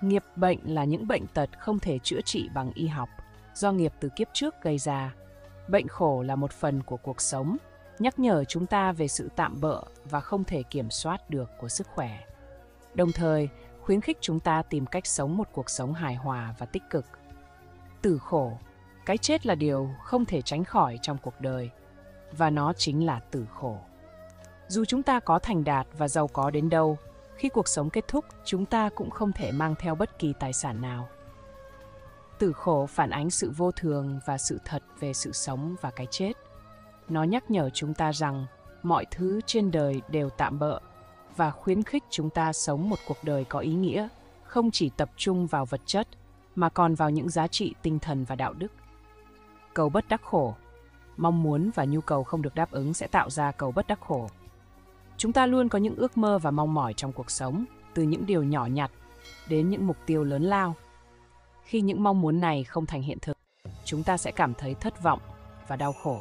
B: Nghiệp bệnh là những bệnh tật không thể chữa trị bằng y học, do nghiệp từ kiếp trước gây ra. Bệnh khổ là một phần của cuộc sống, nhắc nhở chúng ta về sự tạm bỡ và không thể kiểm soát được của sức khỏe. Đồng thời, khuyến khích chúng ta tìm cách sống một cuộc sống hài hòa và tích cực. Tử khổ, cái chết là điều không thể tránh khỏi trong cuộc đời, và nó chính là tử khổ. Dù chúng ta có thành đạt và giàu có đến đâu, khi cuộc sống kết thúc, chúng ta cũng không thể mang theo bất kỳ tài sản nào. Tử khổ phản ánh sự vô thường và sự thật về sự sống và cái chết. Nó nhắc nhở chúng ta rằng mọi thứ trên đời đều tạm bợ và khuyến khích chúng ta sống một cuộc đời có ý nghĩa, không chỉ tập trung vào vật chất mà còn vào những giá trị tinh thần và đạo đức. Cầu bất đắc khổ Mong muốn và nhu cầu không được đáp ứng sẽ tạo ra cầu bất đắc khổ. Chúng ta luôn có những ước mơ và mong mỏi trong cuộc sống, từ những điều nhỏ nhặt đến những mục tiêu lớn lao. Khi những mong muốn này không thành hiện thực, chúng ta sẽ cảm thấy thất vọng và đau khổ.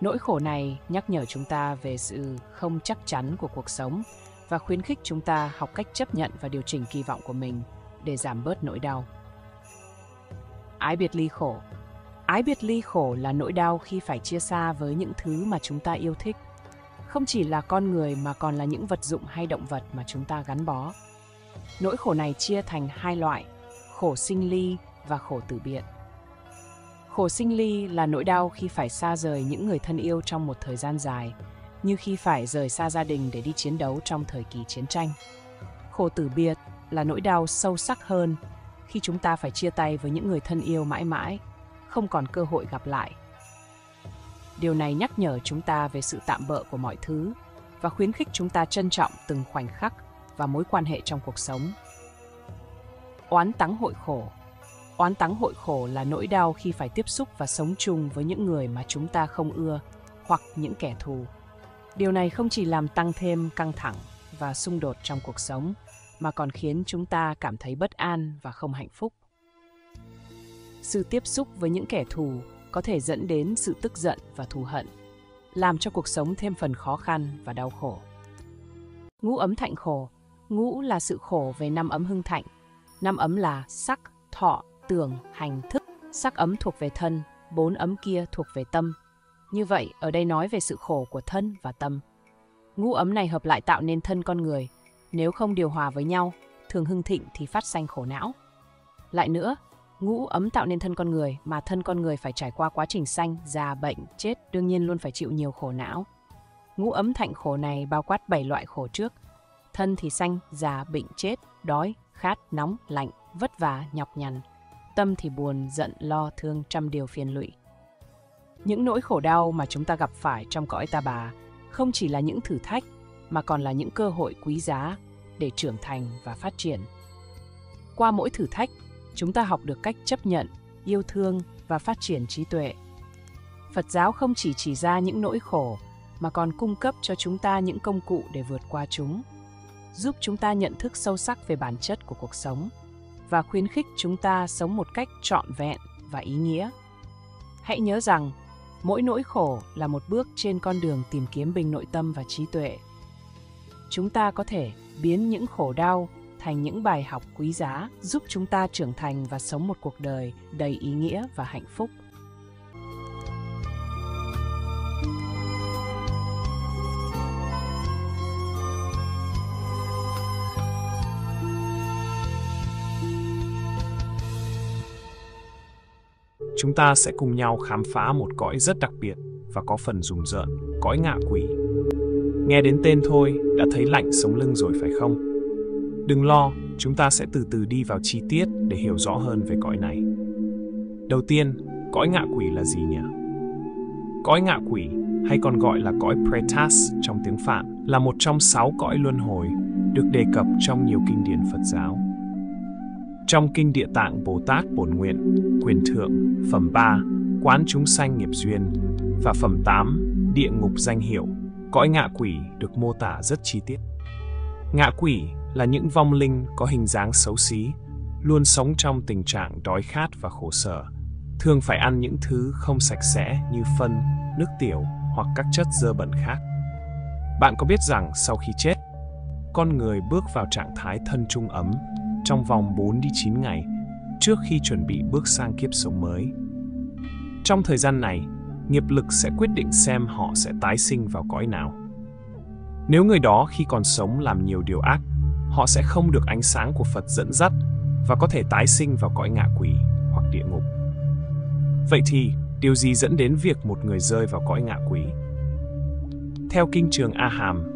B: Nỗi khổ này nhắc nhở chúng ta về sự không chắc chắn của cuộc sống và khuyến khích chúng ta học cách chấp nhận và điều chỉnh kỳ vọng của mình để giảm bớt nỗi đau. Ái biệt ly khổ Ái biệt ly khổ là nỗi đau khi phải chia xa với những thứ mà chúng ta yêu thích. Không chỉ là con người mà còn là những vật dụng hay động vật mà chúng ta gắn bó. Nỗi khổ này chia thành hai loại, khổ sinh ly và khổ tử biệt. Khổ sinh ly là nỗi đau khi phải xa rời những người thân yêu trong một thời gian dài, như khi phải rời xa gia đình để đi chiến đấu trong thời kỳ chiến tranh. Khổ tử biệt là nỗi đau sâu sắc hơn khi chúng ta phải chia tay với những người thân yêu mãi mãi không còn cơ hội gặp lại. Điều này nhắc nhở chúng ta về sự tạm bỡ của mọi thứ và khuyến khích chúng ta trân trọng từng khoảnh khắc và mối quan hệ trong cuộc sống. Oán tắng hội khổ Oán tắng hội khổ là nỗi đau khi phải tiếp xúc và sống chung với những người mà chúng ta không ưa hoặc những kẻ thù. Điều này không chỉ làm tăng thêm căng thẳng và xung đột trong cuộc sống, mà còn khiến chúng ta cảm thấy bất an và không hạnh phúc sự tiếp xúc với những kẻ thù có thể dẫn đến sự tức giận và thù hận, làm cho cuộc sống thêm phần khó khăn và đau khổ. Ngũ ấm thạnh khổ, ngũ là sự khổ về năm ấm hưng thạnh. Năm ấm là sắc, thọ, tưởng, hành, thức. Sắc ấm thuộc về thân, bốn ấm kia thuộc về tâm. Như vậy, ở đây nói về sự khổ của thân và tâm. Ngũ ấm này hợp lại tạo nên thân con người. Nếu không điều hòa với nhau, thường hưng thịnh thì phát sanh khổ não. Lại nữa, Ngũ ấm tạo nên thân con người, mà thân con người phải trải qua quá trình sanh, già, bệnh, chết, đương nhiên luôn phải chịu nhiều khổ não. Ngũ ấm thạnh khổ này bao quát 7 loại khổ trước. Thân thì sanh, già, bệnh, chết, đói, khát, nóng, lạnh, vất vả, nhọc nhằn. Tâm thì buồn, giận, lo, thương, trăm điều phiền lụy. Những nỗi khổ đau mà chúng ta gặp phải trong cõi ta bà không chỉ là những thử thách mà còn là những cơ hội quý giá để trưởng thành và phát triển. Qua mỗi thử thách, chúng ta học được cách chấp nhận, yêu thương và phát triển trí tuệ. Phật giáo không chỉ chỉ ra những nỗi khổ mà còn cung cấp cho chúng ta những công cụ để vượt qua chúng, giúp chúng ta nhận thức sâu sắc về bản chất của cuộc sống và khuyến khích chúng ta sống một cách trọn vẹn và ý nghĩa. Hãy nhớ rằng, mỗi nỗi khổ là một bước trên con đường tìm kiếm bình nội tâm và trí tuệ. Chúng ta có thể biến những khổ đau thành những bài học quý giá giúp chúng ta trưởng thành và sống một cuộc đời đầy ý nghĩa và hạnh phúc.
C: Chúng ta sẽ cùng nhau khám phá một cõi rất đặc biệt và có phần rùng rợn, cõi ngạ quỷ. Nghe đến tên thôi đã thấy lạnh sống lưng rồi phải không? Đừng lo, chúng ta sẽ từ từ đi vào chi tiết để hiểu rõ hơn về cõi này. Đầu tiên, cõi ngạ quỷ là gì nhỉ? Cõi ngạ quỷ, hay còn gọi là cõi Pretas trong tiếng Phạn, là một trong sáu cõi luân hồi được đề cập trong nhiều kinh điển Phật giáo. Trong Kinh Địa Tạng Bồ Tát Bổn Nguyện, Quyền Thượng, Phẩm 3, Quán Chúng Sanh Nghiệp Duyên và Phẩm 8, Địa Ngục Danh Hiệu, cõi ngạ quỷ được mô tả rất chi tiết. Ngạ quỷ là những vong linh có hình dáng xấu xí, luôn sống trong tình trạng đói khát và khổ sở, thường phải ăn những thứ không sạch sẽ như phân, nước tiểu hoặc các chất dơ bẩn khác. Bạn có biết rằng sau khi chết, con người bước vào trạng thái thân trung ấm trong vòng 4 đi 9 ngày trước khi chuẩn bị bước sang kiếp sống mới. Trong thời gian này, nghiệp lực sẽ quyết định xem họ sẽ tái sinh vào cõi nào. Nếu người đó khi còn sống làm nhiều điều ác, họ sẽ không được ánh sáng của Phật dẫn dắt và có thể tái sinh vào cõi ngạ quỷ hoặc địa ngục. Vậy thì, điều gì dẫn đến việc một người rơi vào cõi ngạ quỷ? Theo kinh trường A Hàm,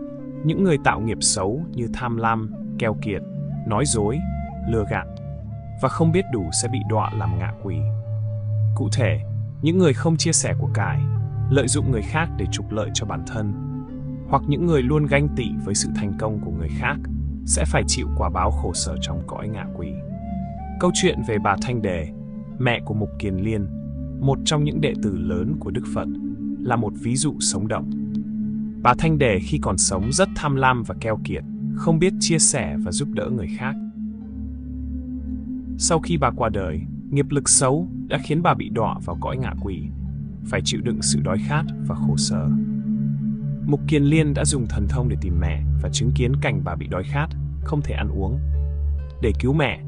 C: những người tạo nghiệp xấu như tham lam, keo kiệt, nói dối, lừa gạt và không biết đủ sẽ bị đọa làm ngạ quỷ. Cụ thể, những người không chia sẻ của cải, lợi dụng người khác để trục lợi cho bản thân, hoặc những người luôn ganh tị với sự thành công của người khác sẽ phải chịu quả báo khổ sở trong cõi ngạ quỷ. Câu chuyện về bà Thanh Đề, mẹ của Mục Kiền Liên, một trong những đệ tử lớn của Đức Phật, là một ví dụ sống động. Bà Thanh Đề khi còn sống rất tham lam và keo kiệt, không biết chia sẻ và giúp đỡ người khác. Sau khi bà qua đời, nghiệp lực xấu đã khiến bà bị đọa vào cõi ngạ quỷ, phải chịu đựng sự đói khát và khổ sở. Mục Kiền Liên đã dùng thần thông để tìm mẹ và chứng kiến cảnh bà bị đói khát, không thể ăn uống. Để cứu mẹ,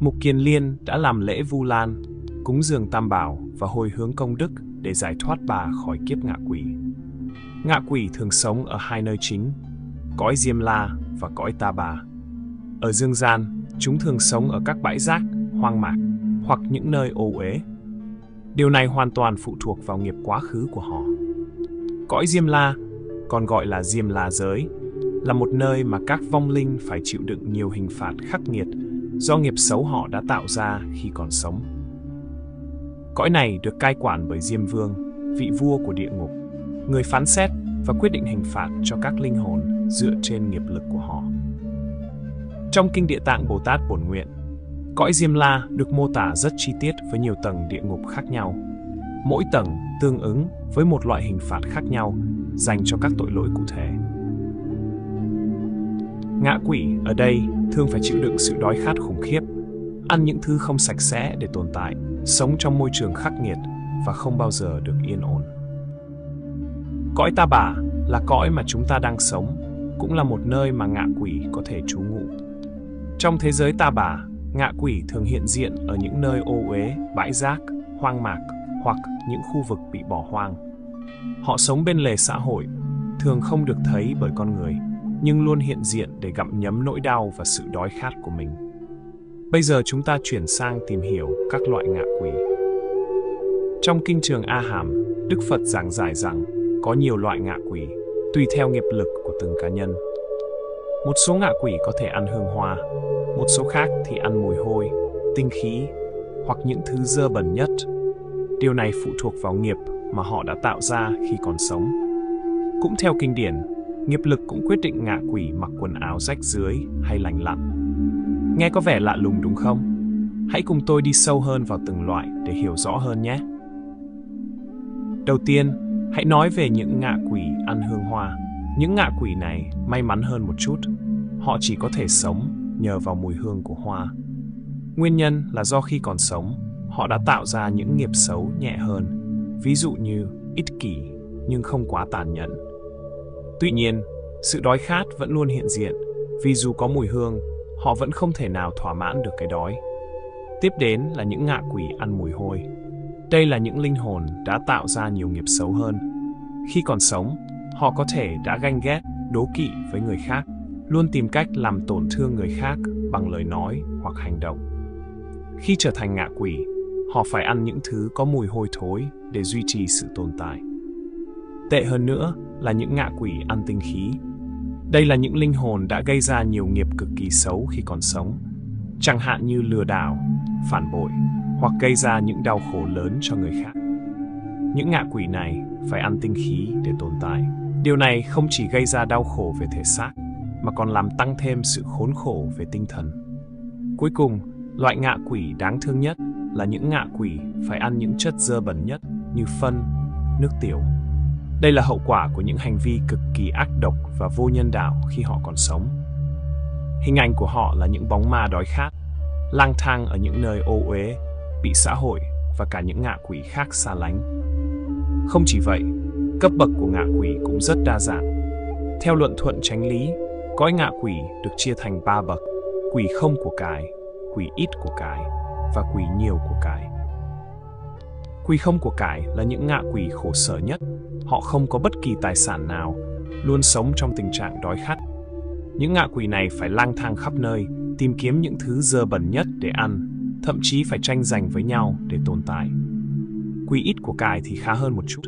C: Mục Kiền Liên đã làm lễ Vu Lan, cúng dường Tam Bảo và hồi hướng công đức để giải thoát bà khỏi kiếp ngạ quỷ. Ngạ quỷ thường sống ở hai nơi chính, cõi Diêm La và cõi Ta Bà. Ở dương gian, chúng thường sống ở các bãi rác, hoang mạc hoặc những nơi ô uế. Điều này hoàn toàn phụ thuộc vào nghiệp quá khứ của họ. Cõi Diêm La còn gọi là Diêm La Giới, là một nơi mà các vong linh phải chịu đựng nhiều hình phạt khắc nghiệt do nghiệp xấu họ đã tạo ra khi còn sống. Cõi này được cai quản bởi Diêm Vương, vị vua của địa ngục, người phán xét và quyết định hình phạt cho các linh hồn dựa trên nghiệp lực của họ. Trong Kinh Địa Tạng Bồ Tát Bổn Nguyện, cõi Diêm La được mô tả rất chi tiết với nhiều tầng địa ngục khác nhau. Mỗi tầng tương ứng với một loại hình phạt khác nhau dành cho các tội lỗi cụ thể. Ngạ quỷ ở đây thường phải chịu đựng sự đói khát khủng khiếp, ăn những thứ không sạch sẽ để tồn tại, sống trong môi trường khắc nghiệt và không bao giờ được yên ổn. Cõi ta bà là cõi mà chúng ta đang sống, cũng là một nơi mà ngạ quỷ có thể trú ngụ. Trong thế giới ta bà, ngạ quỷ thường hiện diện ở những nơi ô uế, bãi rác, hoang mạc hoặc những khu vực bị bỏ hoang. Họ sống bên lề xã hội, thường không được thấy bởi con người, nhưng luôn hiện diện để gặm nhấm nỗi đau và sự đói khát của mình. Bây giờ chúng ta chuyển sang tìm hiểu các loại ngạ quỷ. Trong kinh trường A Hàm, Đức Phật giảng giải rằng có nhiều loại ngạ quỷ,
D: tùy theo nghiệp lực của từng cá nhân. Một số ngạ quỷ có thể ăn hương hoa, một số khác thì ăn mùi hôi, tinh khí hoặc những thứ dơ bẩn nhất. Điều này phụ thuộc vào nghiệp mà họ đã tạo ra khi còn sống. Cũng theo kinh điển, nghiệp lực cũng quyết định ngạ quỷ mặc quần áo rách dưới hay lành lặn. Nghe có vẻ lạ lùng đúng không? Hãy cùng tôi đi sâu hơn vào từng loại để hiểu rõ hơn nhé. Đầu tiên, hãy nói về những ngạ quỷ ăn hương hoa. Những ngạ quỷ này may mắn hơn một chút. Họ chỉ có thể sống nhờ vào mùi hương của hoa. Nguyên nhân là do khi còn sống, họ đã tạo ra những nghiệp xấu nhẹ hơn, ví dụ như ích kỷ nhưng không quá tàn nhẫn. Tuy nhiên, sự đói khát vẫn luôn hiện diện, vì dù có mùi hương, họ vẫn không thể nào thỏa mãn được cái đói. Tiếp đến là những ngạ quỷ ăn mùi hôi. Đây là những linh hồn đã tạo ra nhiều nghiệp xấu hơn. Khi còn sống, họ có thể đã ganh ghét, đố kỵ với người khác, luôn tìm cách làm tổn thương người khác bằng lời nói hoặc hành động. Khi trở thành ngạ quỷ, họ phải ăn những thứ có mùi hôi thối để duy trì sự tồn tại. Tệ hơn nữa là những ngạ quỷ ăn tinh khí. Đây là những linh hồn đã gây ra nhiều nghiệp cực kỳ xấu khi còn sống, chẳng hạn như lừa đảo, phản bội hoặc gây ra những đau khổ lớn cho người khác. Những ngạ quỷ này phải ăn tinh khí để tồn tại. Điều này không chỉ gây ra đau khổ về thể xác, mà còn làm tăng thêm sự khốn khổ về tinh thần. Cuối cùng, loại ngạ quỷ đáng thương nhất là những ngạ quỷ phải ăn những chất dơ bẩn nhất như phân, nước tiểu. Đây là hậu quả của những hành vi cực kỳ ác độc và vô nhân đạo khi họ còn sống. Hình ảnh của họ là những bóng ma đói khát, lang thang ở những nơi ô uế, bị xã hội và cả những ngạ quỷ khác xa lánh. Không chỉ vậy, cấp bậc của ngạ quỷ cũng rất đa dạng. Theo luận thuận tránh lý, cõi ngạ quỷ được chia thành ba bậc, quỷ không của cải, quỷ ít của cải và quỷ nhiều của cải. Quỷ không của cải là những ngạ quỷ khổ sở nhất. Họ không có bất kỳ tài sản nào, luôn sống trong tình trạng đói khát. Những ngạ quỷ này phải lang thang khắp nơi, tìm kiếm những thứ dơ bẩn nhất để ăn, thậm chí phải tranh giành với nhau để tồn tại. Quỷ ít của cải thì khá hơn một chút.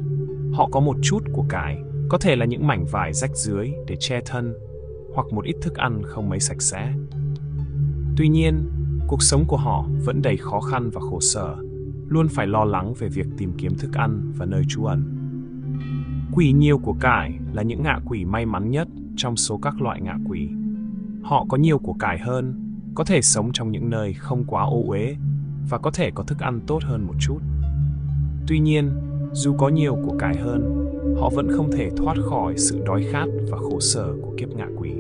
D: Họ có một chút của cải, có thể là những mảnh vải rách dưới để che thân, hoặc một ít thức ăn không mấy sạch sẽ. Tuy nhiên, cuộc sống của họ vẫn đầy khó khăn và khổ sở, luôn phải lo lắng về việc tìm kiếm thức ăn và nơi trú ẩn. Quỷ nhiều của cải là những ngạ quỷ may mắn nhất trong số các loại ngạ quỷ. Họ có nhiều của cải hơn, có thể sống trong những nơi không quá ô uế và có thể có thức ăn tốt hơn một chút. Tuy nhiên, dù có nhiều của cải hơn, họ vẫn không thể thoát khỏi sự đói khát và khổ sở của kiếp ngạ quỷ.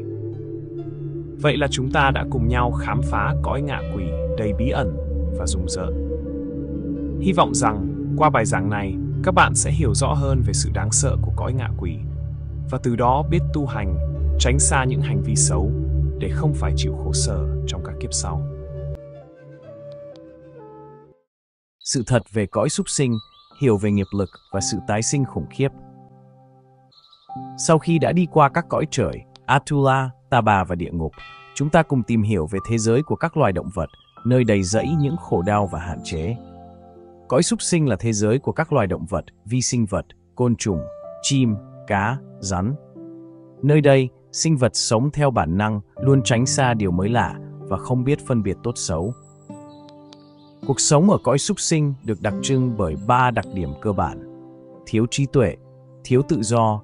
D: Vậy là chúng ta đã cùng nhau khám phá cõi ngạ quỷ đầy bí ẩn và rùng rợn. Hy vọng rằng qua bài giảng này, các bạn sẽ hiểu rõ hơn về sự đáng sợ của cõi ngạ quỷ và từ đó biết tu hành, tránh xa những hành vi xấu để không phải chịu khổ sở trong các kiếp sau.
C: Sự thật về cõi súc sinh, hiểu về nghiệp lực và sự tái sinh khủng khiếp. Sau khi đã đi qua các cõi trời, Atula, Ta Bà và địa ngục, chúng ta cùng tìm hiểu về thế giới của các loài động vật, nơi đầy rẫy những khổ đau và hạn chế. Cõi súc sinh là thế giới của các loài động vật, vi sinh vật, côn trùng, chim, cá, rắn. Nơi đây, sinh vật sống theo bản năng, luôn tránh xa điều mới lạ và không biết phân biệt tốt xấu. Cuộc sống ở cõi súc sinh được đặc trưng bởi ba đặc điểm cơ bản: thiếu trí tuệ, thiếu tự do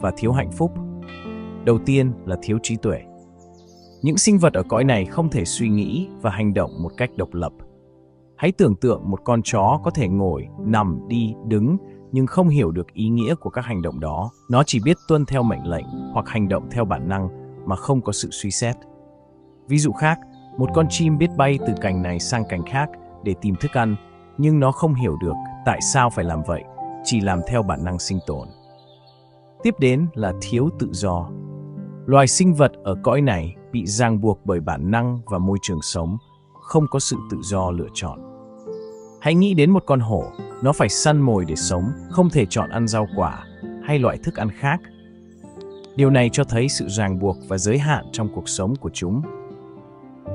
C: và thiếu hạnh phúc. Đầu tiên là thiếu trí tuệ. Những sinh vật ở cõi này không thể suy nghĩ và hành động một cách độc lập. Hãy tưởng tượng một con chó có thể ngồi, nằm, đi, đứng nhưng không hiểu được ý nghĩa của các hành động đó. Nó chỉ biết tuân theo mệnh lệnh hoặc hành động theo bản năng mà không có sự suy xét. Ví dụ khác, một con chim biết bay từ cành này sang cành khác để tìm thức ăn, nhưng nó không hiểu được tại sao phải làm vậy, chỉ làm theo bản năng sinh tồn. Tiếp đến là thiếu tự do. Loài sinh vật ở cõi này bị ràng buộc bởi bản năng và môi trường sống, không có sự tự do lựa chọn. Hãy nghĩ đến một con hổ, nó phải săn mồi để sống, không thể chọn ăn rau quả hay loại thức ăn khác. Điều này cho thấy sự ràng buộc và giới hạn trong cuộc sống của chúng.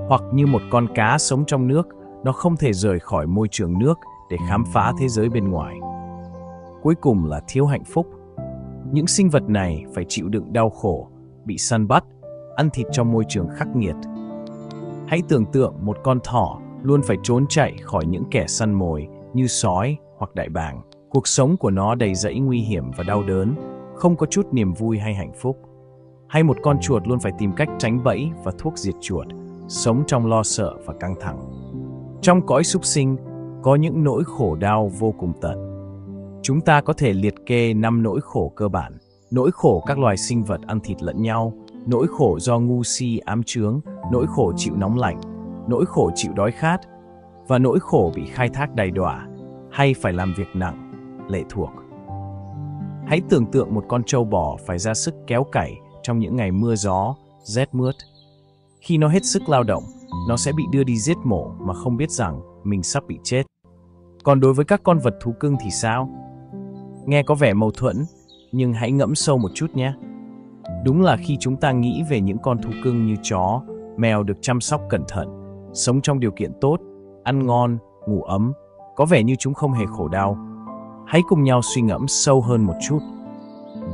C: Hoặc như một con cá sống trong nước, nó không thể rời khỏi môi trường nước để khám phá thế giới bên ngoài. Cuối cùng là thiếu hạnh phúc. Những sinh vật này phải chịu đựng đau khổ, bị săn bắt, ăn thịt trong môi trường khắc nghiệt. Hãy tưởng tượng một con thỏ luôn phải trốn chạy khỏi những kẻ săn mồi như sói hoặc đại bàng. Cuộc sống của nó đầy rẫy nguy hiểm và đau đớn, không có chút niềm vui hay hạnh phúc. Hay một con chuột luôn phải tìm cách tránh bẫy và thuốc diệt chuột, sống trong lo sợ và căng thẳng. Trong cõi súc sinh có những nỗi khổ đau vô cùng tận. Chúng ta có thể liệt kê 5 nỗi khổ cơ bản. Nỗi khổ các loài sinh vật ăn thịt lẫn nhau, nỗi khổ do ngu si ám chướng, nỗi khổ chịu nóng lạnh, nỗi khổ chịu đói khát và nỗi khổ bị khai thác đầy đọa hay phải làm việc nặng, lệ thuộc. Hãy tưởng tượng một con trâu bò phải ra sức kéo cày trong những ngày mưa gió, rét mướt. Khi nó hết sức lao động, nó sẽ bị đưa đi giết mổ mà không biết rằng mình sắp bị chết. Còn đối với các con vật thú cưng thì sao? Nghe có vẻ mâu thuẫn, nhưng hãy ngẫm sâu một chút nhé. Đúng là khi chúng ta nghĩ về những con thú cưng như chó, mèo được chăm sóc cẩn thận, sống trong điều kiện tốt, ăn ngon, ngủ ấm, có vẻ như chúng không hề khổ đau. Hãy cùng nhau suy ngẫm sâu hơn một chút.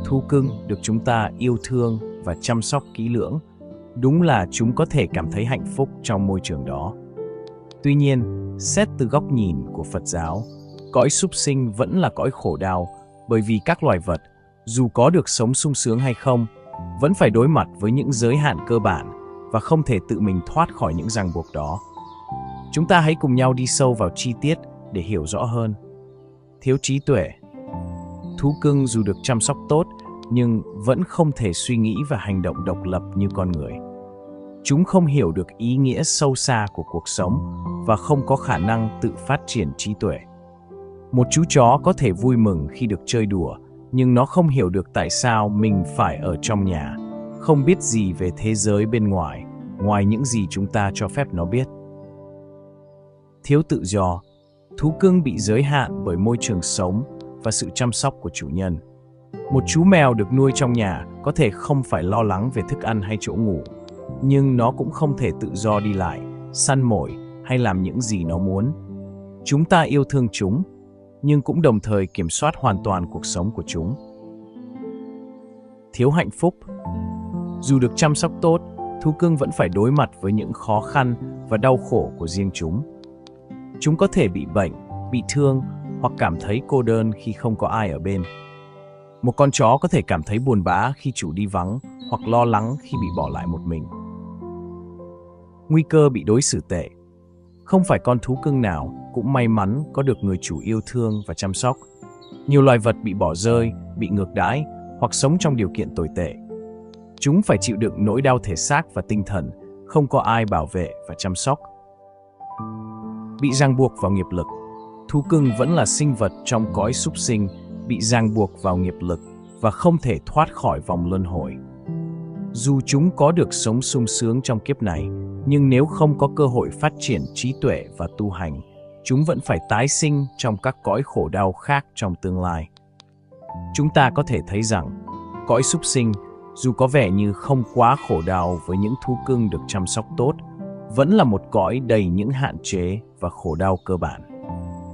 C: Thú cưng được chúng ta yêu thương và chăm sóc kỹ lưỡng, đúng là chúng có thể cảm thấy hạnh phúc trong môi trường đó. Tuy nhiên, xét từ góc nhìn của Phật giáo, cõi súc sinh vẫn là cõi khổ đau bởi vì các loài vật, dù có được sống sung sướng hay không, vẫn phải đối mặt với những giới hạn cơ bản và không thể tự mình thoát khỏi những ràng buộc đó. Chúng ta hãy cùng nhau đi sâu vào chi tiết để hiểu rõ hơn. Thiếu trí tuệ Thú cưng dù được chăm sóc tốt nhưng vẫn không thể suy nghĩ và hành động độc lập như con người. Chúng không hiểu được ý nghĩa sâu xa của cuộc sống và không có khả năng tự phát triển trí tuệ. Một chú chó có thể vui mừng khi được chơi đùa, nhưng nó không hiểu được tại sao mình phải ở trong nhà, không biết gì về thế giới bên ngoài, ngoài những gì chúng ta cho phép nó biết. Thiếu tự do, thú cưng bị giới hạn bởi môi trường sống và sự chăm sóc của chủ nhân. Một chú mèo được nuôi trong nhà có thể không phải lo lắng về thức ăn hay chỗ ngủ, nhưng nó cũng không thể tự do đi lại, săn mồi hay làm những gì nó muốn. Chúng ta yêu thương chúng, nhưng cũng đồng thời kiểm soát hoàn toàn cuộc sống của chúng. Thiếu hạnh phúc Dù được chăm sóc tốt, thú cưng vẫn phải đối mặt với những khó khăn và đau khổ của riêng chúng. Chúng có thể bị bệnh, bị thương hoặc cảm thấy cô đơn khi không có ai ở bên. Một con chó có thể cảm thấy buồn bã khi chủ đi vắng hoặc lo lắng khi bị bỏ lại một mình. Nguy cơ bị đối xử tệ Không phải con thú cưng nào cũng may mắn có được người chủ yêu thương và chăm sóc. Nhiều loài vật bị bỏ rơi, bị ngược đãi hoặc sống trong điều kiện tồi tệ. Chúng phải chịu đựng nỗi đau thể xác và tinh thần, không có ai bảo vệ và chăm sóc. Bị ràng buộc vào nghiệp lực Thú cưng vẫn là sinh vật trong cõi súc sinh bị ràng buộc vào nghiệp lực và không thể thoát khỏi vòng luân hồi. Dù chúng có được sống sung sướng trong kiếp này, nhưng nếu không có cơ hội phát triển trí tuệ và tu hành, chúng vẫn phải tái sinh trong các cõi khổ đau khác trong tương lai. Chúng ta có thể thấy rằng, cõi súc sinh, dù có vẻ như không quá khổ đau với những thú cưng được chăm sóc tốt, vẫn là một cõi đầy những hạn chế và khổ đau cơ bản.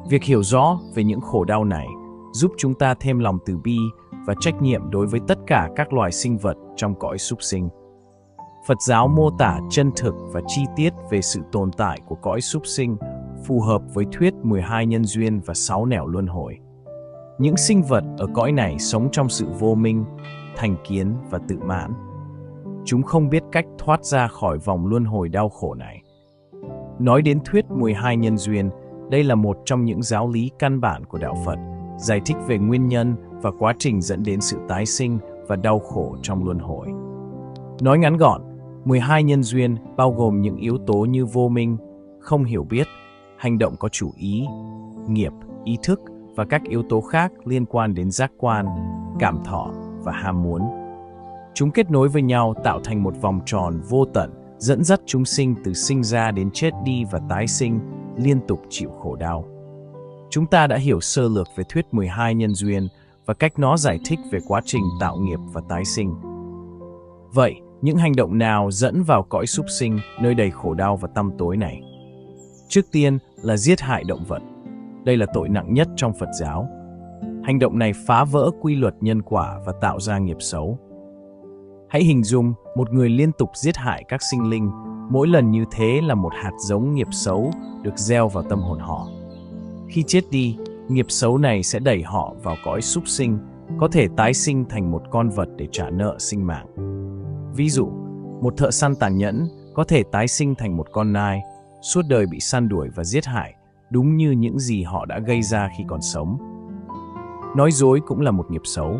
C: Việc hiểu rõ về những khổ đau này giúp chúng ta thêm lòng từ bi và trách nhiệm đối với tất cả các loài sinh vật trong cõi súc sinh. Phật giáo mô tả chân thực và chi tiết về sự tồn tại của cõi súc sinh phù hợp với thuyết 12 nhân duyên và 6 nẻo luân hồi. Những sinh vật ở cõi này sống trong sự vô minh, thành kiến và tự mãn. Chúng không biết cách thoát ra khỏi vòng luân hồi đau khổ này. Nói đến thuyết 12 nhân duyên, đây là một trong những giáo lý căn bản của đạo Phật, giải thích về nguyên nhân và quá trình dẫn đến sự tái sinh và đau khổ trong luân hồi. Nói ngắn gọn, 12 nhân duyên bao gồm những yếu tố như vô minh, không hiểu biết, hành động có chủ ý, nghiệp, ý thức và các yếu tố khác liên quan đến giác quan, cảm thọ và ham muốn. Chúng kết nối với nhau tạo thành một vòng tròn vô tận, dẫn dắt chúng sinh từ sinh ra đến chết đi và tái sinh, liên tục chịu khổ đau. Chúng ta đã hiểu sơ lược về thuyết 12 nhân duyên và cách nó giải thích về quá trình tạo nghiệp và tái sinh. Vậy, những hành động nào dẫn vào cõi súc sinh nơi đầy khổ đau và tăm tối này? Trước tiên là giết hại động vật. Đây là tội nặng nhất trong Phật giáo. Hành động này phá vỡ quy luật nhân quả và tạo ra nghiệp xấu. Hãy hình dung một người liên tục giết hại các sinh linh, mỗi lần như thế là một hạt giống nghiệp xấu được gieo vào tâm hồn họ. Khi chết đi, nghiệp xấu này sẽ đẩy họ vào cõi súc sinh, có thể tái sinh thành một con vật để trả nợ sinh mạng. Ví dụ, một thợ săn tàn nhẫn có thể tái sinh thành một con nai, suốt đời bị săn đuổi và giết hại, đúng như những gì họ đã gây ra khi còn sống. Nói dối cũng là một nghiệp xấu.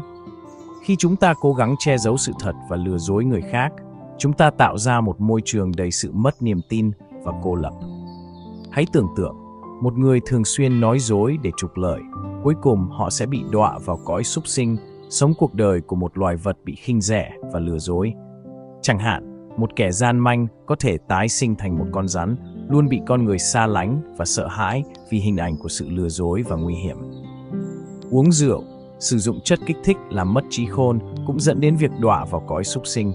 C: Khi chúng ta cố gắng che giấu sự thật và lừa dối người khác, chúng ta tạo ra một môi trường đầy sự mất niềm tin và cô lập. Hãy tưởng tượng, một người thường xuyên nói dối để trục lợi, cuối cùng họ sẽ bị đọa vào cõi súc sinh, sống cuộc đời của một loài vật bị khinh rẻ và lừa dối. Chẳng hạn, một kẻ gian manh có thể tái sinh thành một con rắn, luôn bị con người xa lánh và sợ hãi vì hình ảnh của sự lừa dối và nguy hiểm. Uống rượu, sử dụng chất kích thích làm mất trí khôn cũng dẫn đến việc đọa vào cõi súc sinh.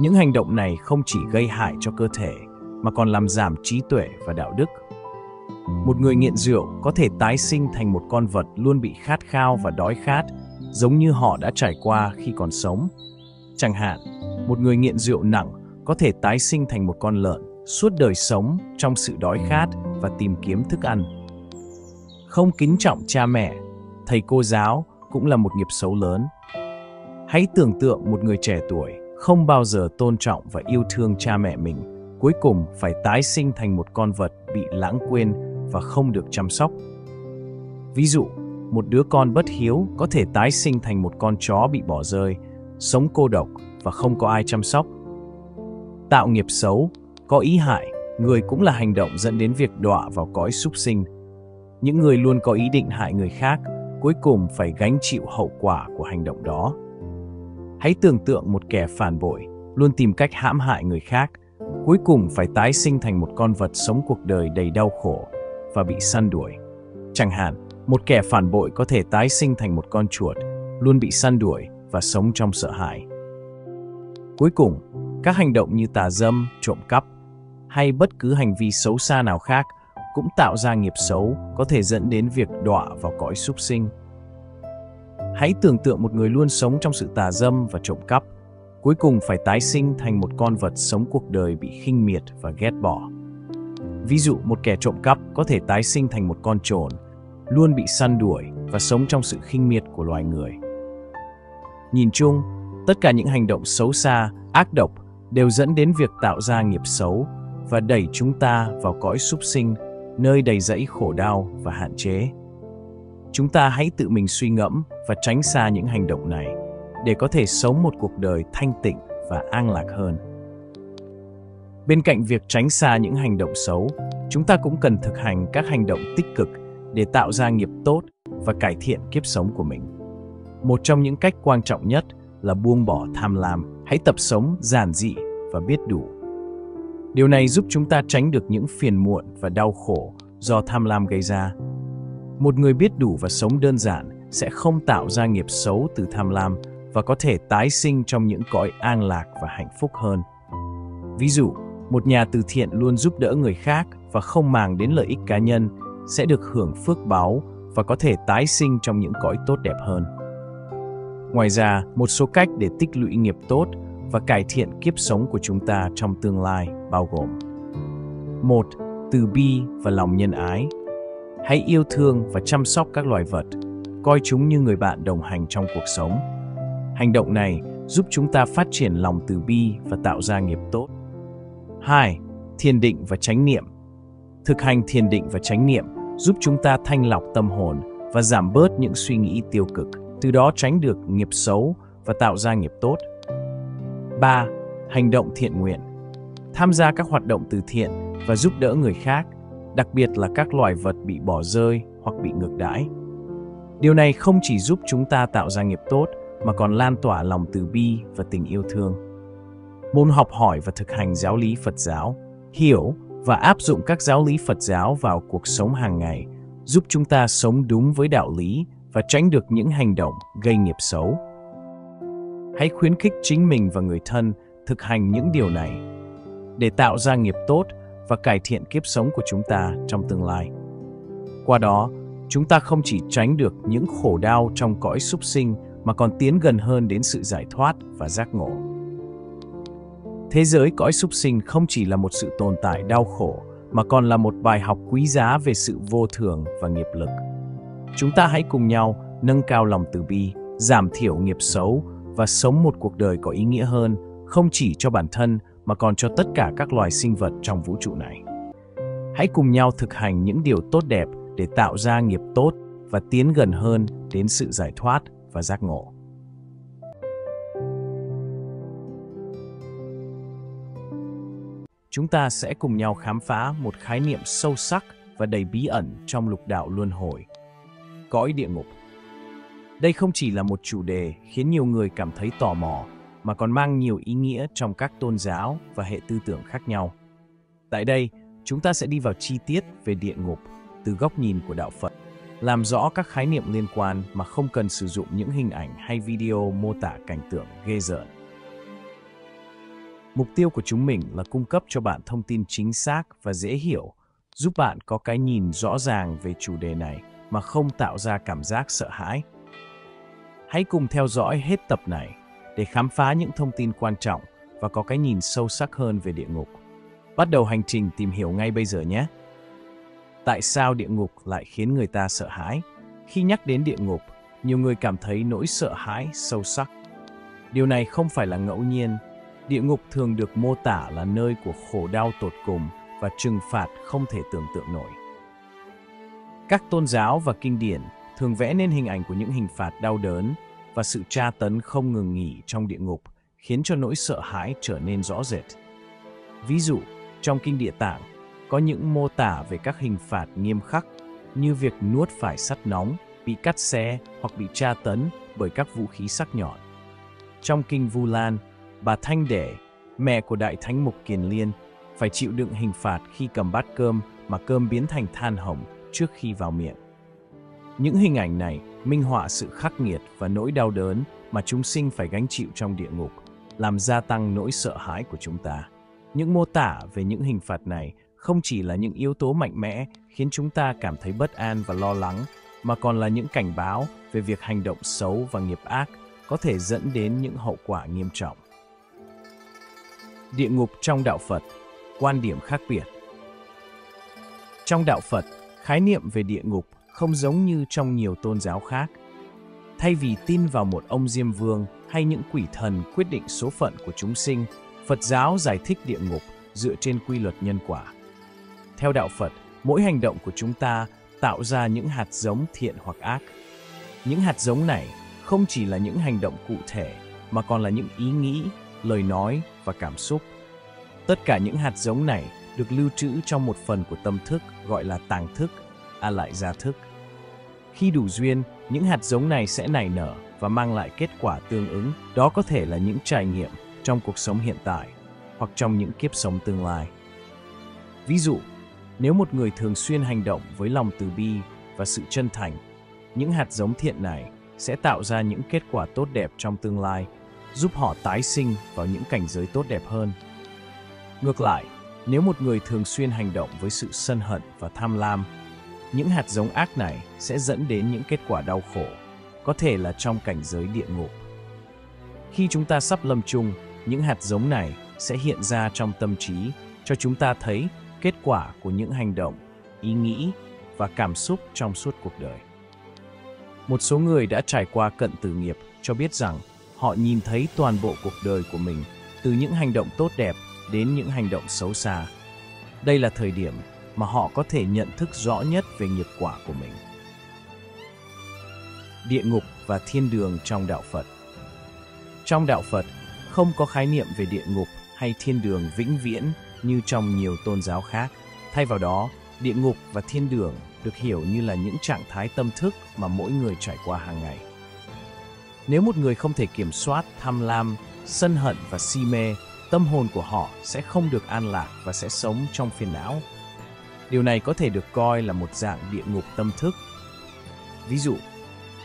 C: Những hành động này không chỉ gây hại cho cơ thể, mà còn làm giảm trí tuệ và đạo đức. Một người nghiện rượu có thể tái sinh thành một con vật luôn bị khát khao và đói khát, giống như họ đã trải qua khi còn sống. Chẳng hạn, một người nghiện rượu nặng có thể tái sinh thành một con lợn, suốt đời sống trong sự đói khát và tìm kiếm thức ăn. Không kính trọng cha mẹ, thầy cô giáo cũng là một nghiệp xấu lớn. Hãy tưởng tượng một người trẻ tuổi không bao giờ tôn trọng và yêu thương cha mẹ mình, cuối cùng phải tái sinh thành một con vật bị lãng quên và không được chăm sóc. Ví dụ, một đứa con bất hiếu có thể tái sinh thành một con chó bị bỏ rơi, sống cô độc và không có ai chăm sóc. Tạo nghiệp xấu, có ý hại, người cũng là hành động dẫn đến việc đọa vào cõi súc sinh. Những người luôn có ý định hại người khác, cuối cùng phải gánh chịu hậu quả của hành động đó. Hãy tưởng tượng một kẻ phản bội, luôn tìm cách hãm hại người khác, cuối cùng phải tái sinh thành một con vật sống cuộc đời đầy đau khổ và bị săn đuổi. Chẳng hạn, một kẻ phản bội có thể tái sinh thành một con chuột, luôn bị săn đuổi và sống trong sợ hãi. Cuối cùng, các hành động như tà dâm, trộm cắp hay bất cứ hành vi xấu xa nào khác cũng tạo ra nghiệp xấu có thể dẫn đến việc đọa vào cõi súc sinh. Hãy tưởng tượng một người luôn sống trong sự tà dâm và trộm cắp, cuối cùng phải tái sinh thành một con vật sống cuộc đời bị khinh miệt và ghét bỏ. Ví dụ một kẻ trộm cắp có thể tái sinh thành một con trồn, luôn bị săn đuổi và sống trong sự khinh miệt của loài người. Nhìn chung, tất cả những hành động xấu xa, ác độc đều dẫn đến việc tạo ra nghiệp xấu và đẩy chúng ta vào cõi súc sinh, nơi đầy rẫy khổ đau và hạn chế. Chúng ta hãy tự mình suy ngẫm và tránh xa những hành động này để có thể sống một cuộc đời thanh tịnh và an lạc hơn. Bên cạnh việc tránh xa những hành động xấu, chúng ta cũng cần thực hành các hành động tích cực để tạo ra nghiệp tốt và cải thiện kiếp sống của mình. Một trong những cách quan trọng nhất là buông bỏ tham lam, hãy tập sống giản dị và biết đủ. Điều này giúp chúng ta tránh được những phiền muộn và đau khổ do tham lam gây ra. Một người biết đủ và sống đơn giản sẽ không tạo ra nghiệp xấu từ tham lam và có thể tái sinh trong những cõi an lạc và hạnh phúc hơn. Ví dụ, một nhà từ thiện luôn giúp đỡ người khác và không màng đến lợi ích cá nhân sẽ được hưởng phước báo và có thể tái sinh trong những cõi tốt đẹp hơn. Ngoài ra, một số cách để tích lũy nghiệp tốt và cải thiện kiếp sống của chúng ta trong tương lai bao gồm một Từ bi và lòng nhân ái Hãy yêu thương và chăm sóc các loài vật, coi chúng như người bạn đồng hành trong cuộc sống. Hành động này giúp chúng ta phát triển lòng từ bi và tạo ra nghiệp tốt. 2. Thiền định và chánh niệm Thực hành thiền định và chánh niệm giúp chúng ta thanh lọc tâm hồn và giảm bớt những suy nghĩ tiêu cực, từ đó tránh được nghiệp xấu và tạo ra nghiệp tốt. 3. Hành động thiện nguyện Tham gia các hoạt động từ thiện và giúp đỡ người khác, đặc biệt là các loài vật bị bỏ rơi hoặc bị ngược đãi. Điều này không chỉ giúp chúng ta tạo ra nghiệp tốt, mà còn lan tỏa lòng từ bi và tình yêu thương. Môn học hỏi và thực hành giáo lý Phật giáo, hiểu và áp dụng các giáo lý Phật giáo vào cuộc sống hàng ngày, giúp chúng ta sống đúng với đạo lý và tránh được những hành động gây nghiệp xấu. Hãy khuyến khích chính mình và người thân thực hành những điều này để tạo ra nghiệp tốt và cải thiện kiếp sống của chúng ta trong tương lai. Qua đó, chúng ta không chỉ tránh được những khổ đau trong cõi súc sinh mà còn tiến gần hơn đến sự giải thoát và giác ngộ. Thế giới cõi súc sinh không chỉ là một sự tồn tại đau khổ mà còn là một bài học quý giá về sự vô thường và nghiệp lực. Chúng ta hãy cùng nhau nâng cao lòng từ bi, giảm thiểu nghiệp xấu và sống một cuộc đời có ý nghĩa hơn, không chỉ cho bản thân mà còn cho tất cả các loài sinh vật trong vũ trụ này. Hãy cùng nhau thực hành những điều tốt đẹp để tạo ra nghiệp tốt và tiến gần hơn đến sự giải thoát và giác ngộ. Chúng ta sẽ cùng nhau khám phá một khái niệm sâu sắc và đầy bí ẩn trong lục đạo luân hồi. Cõi địa ngục. Đây không chỉ là một chủ đề khiến nhiều người cảm thấy tò mò, mà còn mang nhiều ý nghĩa trong các tôn giáo và hệ tư tưởng khác nhau. Tại đây, chúng ta sẽ đi vào chi tiết về địa ngục từ góc nhìn của đạo Phật, làm rõ các khái niệm liên quan mà không cần sử dụng những hình ảnh hay video mô tả cảnh tượng ghê rợn. Mục tiêu của chúng mình là cung cấp cho bạn thông tin chính xác và dễ hiểu, giúp bạn có cái nhìn rõ ràng về chủ đề này mà không tạo ra cảm giác sợ hãi. Hãy cùng theo dõi hết tập này để khám phá những thông tin quan trọng và có cái nhìn sâu sắc hơn về địa ngục. Bắt đầu hành trình tìm hiểu ngay bây giờ nhé! Tại sao địa ngục lại khiến người ta sợ hãi? Khi nhắc đến địa ngục, nhiều người cảm thấy nỗi sợ hãi sâu sắc. Điều này không phải là ngẫu nhiên. Địa ngục thường được mô tả là nơi của khổ đau tột cùng và trừng phạt không thể tưởng tượng nổi. Các tôn giáo và kinh điển thường vẽ nên hình ảnh của những hình phạt đau đớn và sự tra tấn không ngừng nghỉ trong địa ngục, khiến cho nỗi sợ hãi trở nên rõ rệt. Ví dụ, trong kinh địa tạng, có những mô tả về các hình phạt nghiêm khắc như việc nuốt phải sắt nóng, bị cắt xé hoặc bị tra tấn bởi các vũ khí sắc nhọn. Trong kinh Vu Lan, bà Thanh đệ mẹ của Đại Thánh Mục Kiền Liên, phải chịu đựng hình phạt khi cầm bát cơm mà cơm biến thành than hồng trước khi vào miệng. Những hình ảnh này minh họa sự khắc nghiệt và nỗi đau đớn mà chúng sinh phải gánh chịu trong địa ngục, làm gia tăng nỗi sợ hãi của chúng ta. Những mô tả về những hình phạt này không chỉ là những yếu tố mạnh mẽ khiến chúng ta cảm thấy bất an và lo lắng, mà còn là những cảnh báo về việc hành động xấu và nghiệp ác có thể dẫn đến những hậu quả nghiêm trọng. Địa ngục trong đạo Phật, quan điểm khác biệt. Trong đạo Phật, khái niệm về địa ngục không giống như trong nhiều tôn giáo khác. Thay vì tin vào một ông Diêm Vương hay những quỷ thần quyết định số phận của chúng sinh, Phật giáo giải thích địa ngục dựa trên quy luật nhân quả. Theo đạo Phật, mỗi hành động của chúng ta tạo ra những hạt giống thiện hoặc ác. Những hạt giống này không chỉ là những hành động cụ thể mà còn là những ý nghĩ, lời nói và cảm xúc. Tất cả những hạt giống này được lưu trữ trong một phần của tâm thức gọi là tàng thức, a lại ra thức. Khi đủ duyên, những hạt giống này sẽ nảy nở và mang lại kết quả tương ứng. Đó có thể là những trải nghiệm trong cuộc sống hiện tại hoặc trong những kiếp sống tương lai. Ví dụ, nếu một người thường xuyên hành động với lòng từ bi và sự chân thành, những hạt giống thiện này sẽ tạo ra những kết quả tốt đẹp trong tương lai, giúp họ tái sinh vào những cảnh giới tốt đẹp hơn. Ngược lại, nếu một người thường xuyên hành động với sự sân hận và tham lam, những hạt giống ác này sẽ dẫn đến những kết quả đau khổ, có thể là trong cảnh giới địa ngục. Khi chúng ta sắp lâm chung, những hạt giống này sẽ hiện ra trong tâm trí cho chúng ta thấy kết quả của những hành động, ý nghĩ và cảm xúc trong suốt cuộc đời. Một số người đã trải qua cận tử nghiệp cho biết rằng họ nhìn thấy toàn bộ cuộc đời của mình từ những hành động tốt đẹp đến những hành động xấu xa. Đây là thời điểm mà họ có thể nhận thức rõ nhất về nghiệp quả của mình. Địa ngục và thiên đường trong đạo Phật Trong đạo Phật, không có khái niệm về địa ngục hay thiên đường vĩnh viễn như trong nhiều tôn giáo khác. Thay vào đó, địa ngục và thiên đường được hiểu như là những trạng thái tâm thức mà mỗi người trải qua hàng ngày. Nếu một người không thể kiểm soát tham lam, sân hận và si mê, tâm hồn của họ sẽ không được an lạc và sẽ sống trong phiền não. Điều này có thể được coi là một dạng địa ngục tâm thức. Ví dụ,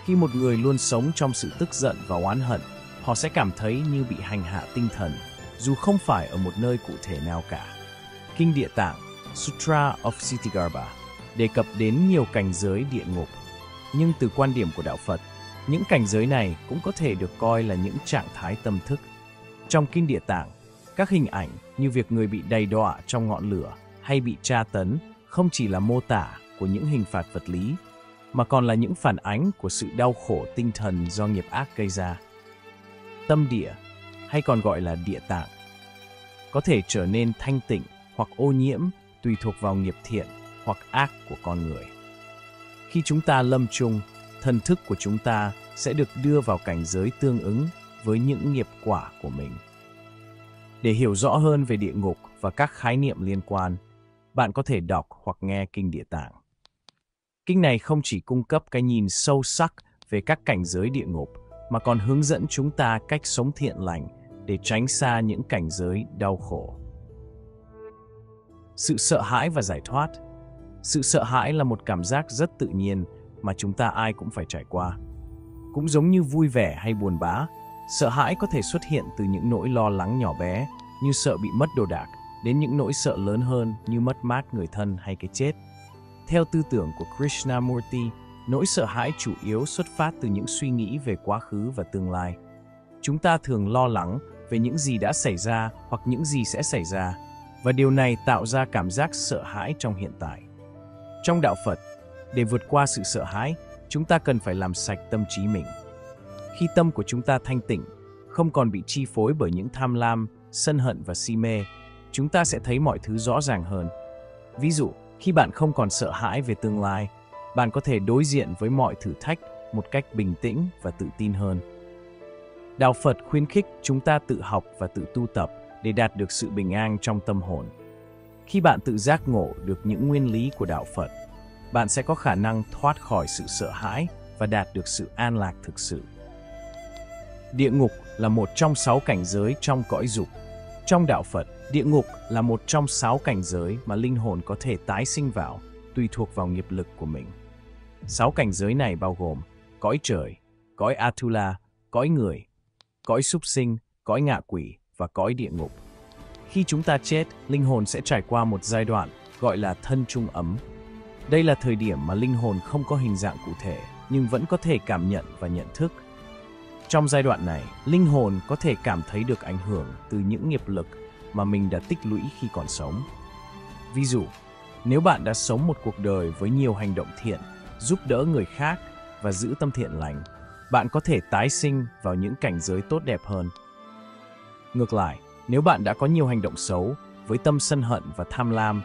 C: khi một người luôn sống trong sự tức giận và oán hận, họ sẽ cảm thấy như bị hành hạ tinh thần dù không phải ở một nơi cụ thể nào cả. Kinh Địa Tạng Sutra of Sitigarbha đề cập đến nhiều cảnh giới địa ngục. Nhưng từ quan điểm của đạo Phật, những cảnh giới này cũng có thể được coi là những trạng thái tâm thức. Trong Kinh Địa Tạng, các hình ảnh như việc người bị đầy đọa trong ngọn lửa hay bị tra tấn không chỉ là mô tả của những hình phạt vật lý, mà còn là những phản ánh của sự đau khổ tinh thần do nghiệp ác gây ra. Tâm địa, hay còn gọi là địa tạng, có thể trở nên thanh tịnh hoặc ô nhiễm tùy thuộc vào nghiệp thiện hoặc ác của con người. Khi chúng ta lâm chung, thần thức của chúng ta sẽ được đưa vào cảnh giới tương ứng với những nghiệp quả của mình. Để hiểu rõ hơn về địa ngục và các khái niệm liên quan, bạn có thể đọc hoặc nghe Kinh Địa Tạng. Kinh này không chỉ cung cấp cái nhìn sâu sắc về các cảnh giới địa ngục, mà còn hướng dẫn chúng ta cách sống thiện lành để tránh xa những cảnh giới đau khổ. Sự sợ hãi và giải thoát Sự sợ hãi là một cảm giác rất tự nhiên mà chúng ta ai cũng phải trải qua. Cũng giống như vui vẻ hay buồn bã, sợ hãi có thể xuất hiện từ những nỗi lo lắng nhỏ bé như sợ bị mất đồ đạc đến những nỗi sợ lớn hơn như mất mát người thân hay cái chết. Theo tư tưởng của Krishnamurti, nỗi sợ hãi chủ yếu xuất phát từ những suy nghĩ về quá khứ và tương lai. Chúng ta thường lo lắng về những gì đã xảy ra hoặc những gì sẽ xảy ra, và điều này tạo ra cảm giác sợ hãi trong hiện tại. Trong đạo Phật, để vượt qua sự sợ hãi, chúng ta cần phải làm sạch tâm trí mình. Khi tâm của chúng ta thanh tịnh, không còn bị chi phối bởi những tham lam, sân hận và si mê, chúng ta sẽ thấy mọi thứ rõ ràng hơn. Ví dụ, khi bạn không còn sợ hãi về tương lai, bạn có thể đối diện với mọi thử thách một cách bình tĩnh và tự tin hơn. Đạo Phật khuyến khích chúng ta tự học và tự tu tập để đạt được sự bình an trong tâm hồn. Khi bạn tự giác ngộ được những nguyên lý của đạo Phật, bạn sẽ có khả năng thoát khỏi sự sợ hãi và đạt được sự an lạc thực sự. Địa ngục là một trong sáu cảnh giới trong cõi dục. Trong đạo Phật, địa ngục là một trong sáu cảnh giới mà linh hồn có thể tái sinh vào, tùy thuộc vào nghiệp lực của mình. Sáu cảnh giới này bao gồm cõi trời, cõi Atula, cõi người, cõi súc sinh, cõi ngạ quỷ và cõi địa ngục. Khi chúng ta chết, linh hồn sẽ trải qua một giai đoạn gọi là thân trung ấm. Đây là thời điểm mà linh hồn không có hình dạng cụ thể, nhưng vẫn có thể cảm nhận và nhận thức. Trong giai đoạn này, linh hồn có thể cảm thấy được ảnh hưởng từ những nghiệp lực mà mình đã tích lũy khi còn sống. Ví dụ, nếu bạn đã sống một cuộc đời với nhiều hành động thiện, giúp đỡ người khác và giữ tâm thiện lành, bạn có thể tái sinh vào những cảnh giới tốt đẹp hơn. Ngược lại, nếu bạn đã có nhiều hành động xấu với tâm sân hận và tham lam,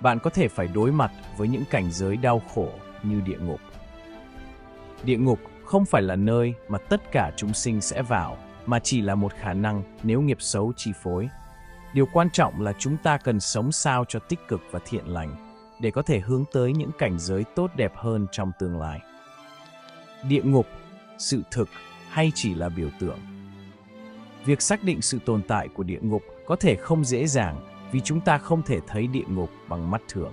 C: bạn có thể phải đối mặt với những cảnh giới đau khổ như địa ngục. Địa ngục không phải là nơi mà tất cả chúng sinh sẽ vào, mà chỉ là một khả năng nếu nghiệp xấu chi phối. Điều quan trọng là chúng ta cần sống sao cho tích cực và thiện lành để có thể hướng tới những cảnh giới tốt đẹp hơn trong tương lai. Địa ngục, sự thực hay chỉ là biểu tượng? Việc xác định sự tồn tại của địa ngục có thể không dễ dàng vì chúng ta không thể thấy địa ngục bằng mắt thường.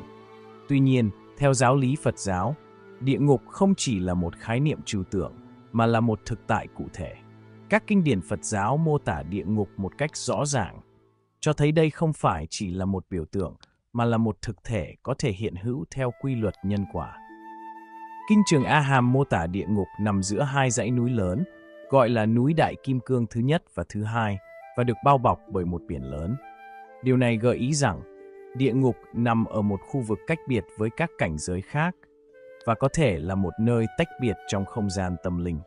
C: Tuy nhiên, theo giáo lý Phật giáo, địa ngục không chỉ là một khái niệm trừu tượng mà là một thực tại cụ thể. Các kinh điển Phật giáo mô tả địa ngục một cách rõ ràng, cho thấy đây không phải chỉ là một biểu tượng mà là một thực thể có thể hiện hữu theo quy luật nhân quả. Kinh trường A Hàm mô tả địa ngục nằm giữa hai dãy núi lớn, gọi là núi Đại Kim Cương thứ nhất và thứ hai, và được bao bọc bởi một biển lớn. Điều này gợi ý rằng địa ngục nằm ở một khu vực cách biệt với các cảnh giới khác và có thể là một nơi tách biệt trong không gian tâm linh.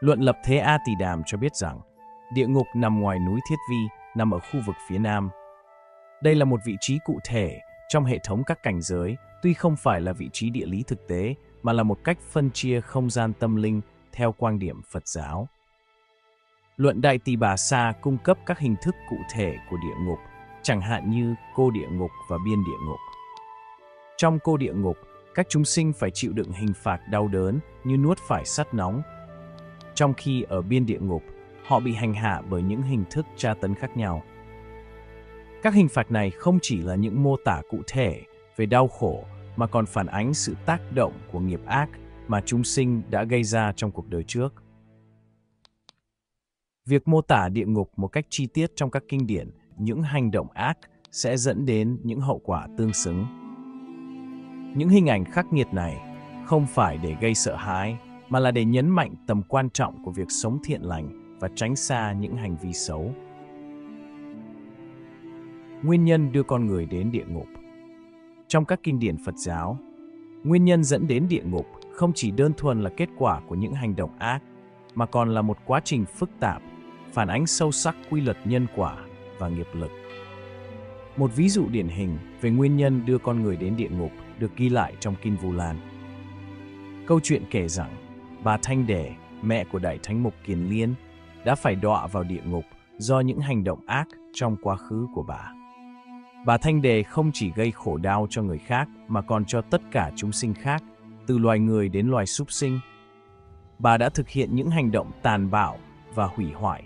C: Luận lập Thế A Tỳ Đàm cho biết rằng địa ngục nằm ngoài núi Thiết Vi, nằm ở khu vực phía nam. Đây là một vị trí cụ thể trong hệ thống các cảnh giới, tuy không phải là vị trí địa lý thực tế, mà là một cách phân chia không gian tâm linh theo quan điểm Phật giáo. Luận Đại Tỳ Bà Sa cung cấp các hình thức cụ thể của địa ngục, chẳng hạn như cô địa ngục và biên địa ngục. Trong cô địa ngục, các chúng sinh phải chịu đựng hình phạt đau đớn như nuốt phải sắt nóng. Trong khi ở biên địa ngục, họ bị hành hạ bởi những hình thức tra tấn khác nhau. Các hình phạt này không chỉ là những mô tả cụ thể về đau khổ mà còn phản ánh sự tác động của nghiệp ác mà chúng sinh đã gây ra trong cuộc đời trước. Việc mô tả địa ngục một cách chi tiết trong các kinh điển, những hành động ác sẽ dẫn đến những hậu quả tương xứng. Những hình ảnh khắc nghiệt này không phải để gây sợ hãi, mà là để nhấn mạnh tầm quan trọng của việc sống thiện lành và tránh xa những hành vi xấu. Nguyên nhân đưa con người đến địa ngục Trong các kinh điển Phật giáo, nguyên nhân dẫn đến địa ngục không chỉ đơn thuần là kết quả của những hành động ác, mà còn là một quá trình phức tạp, phản ánh sâu sắc quy luật nhân quả và nghiệp lực. Một ví dụ điển hình về nguyên nhân đưa con người đến địa ngục được ghi lại trong Kinh Vu Lan. Câu chuyện kể rằng, bà Thanh Đề, mẹ của Đại Thánh Mục Kiền Liên, đã phải đọa vào địa ngục do những hành động ác trong quá khứ của bà. Bà Thanh Đề không chỉ gây khổ đau cho người khác mà còn cho tất cả chúng sinh khác, từ loài người đến loài súc sinh. Bà đã thực hiện những hành động tàn bạo và hủy hoại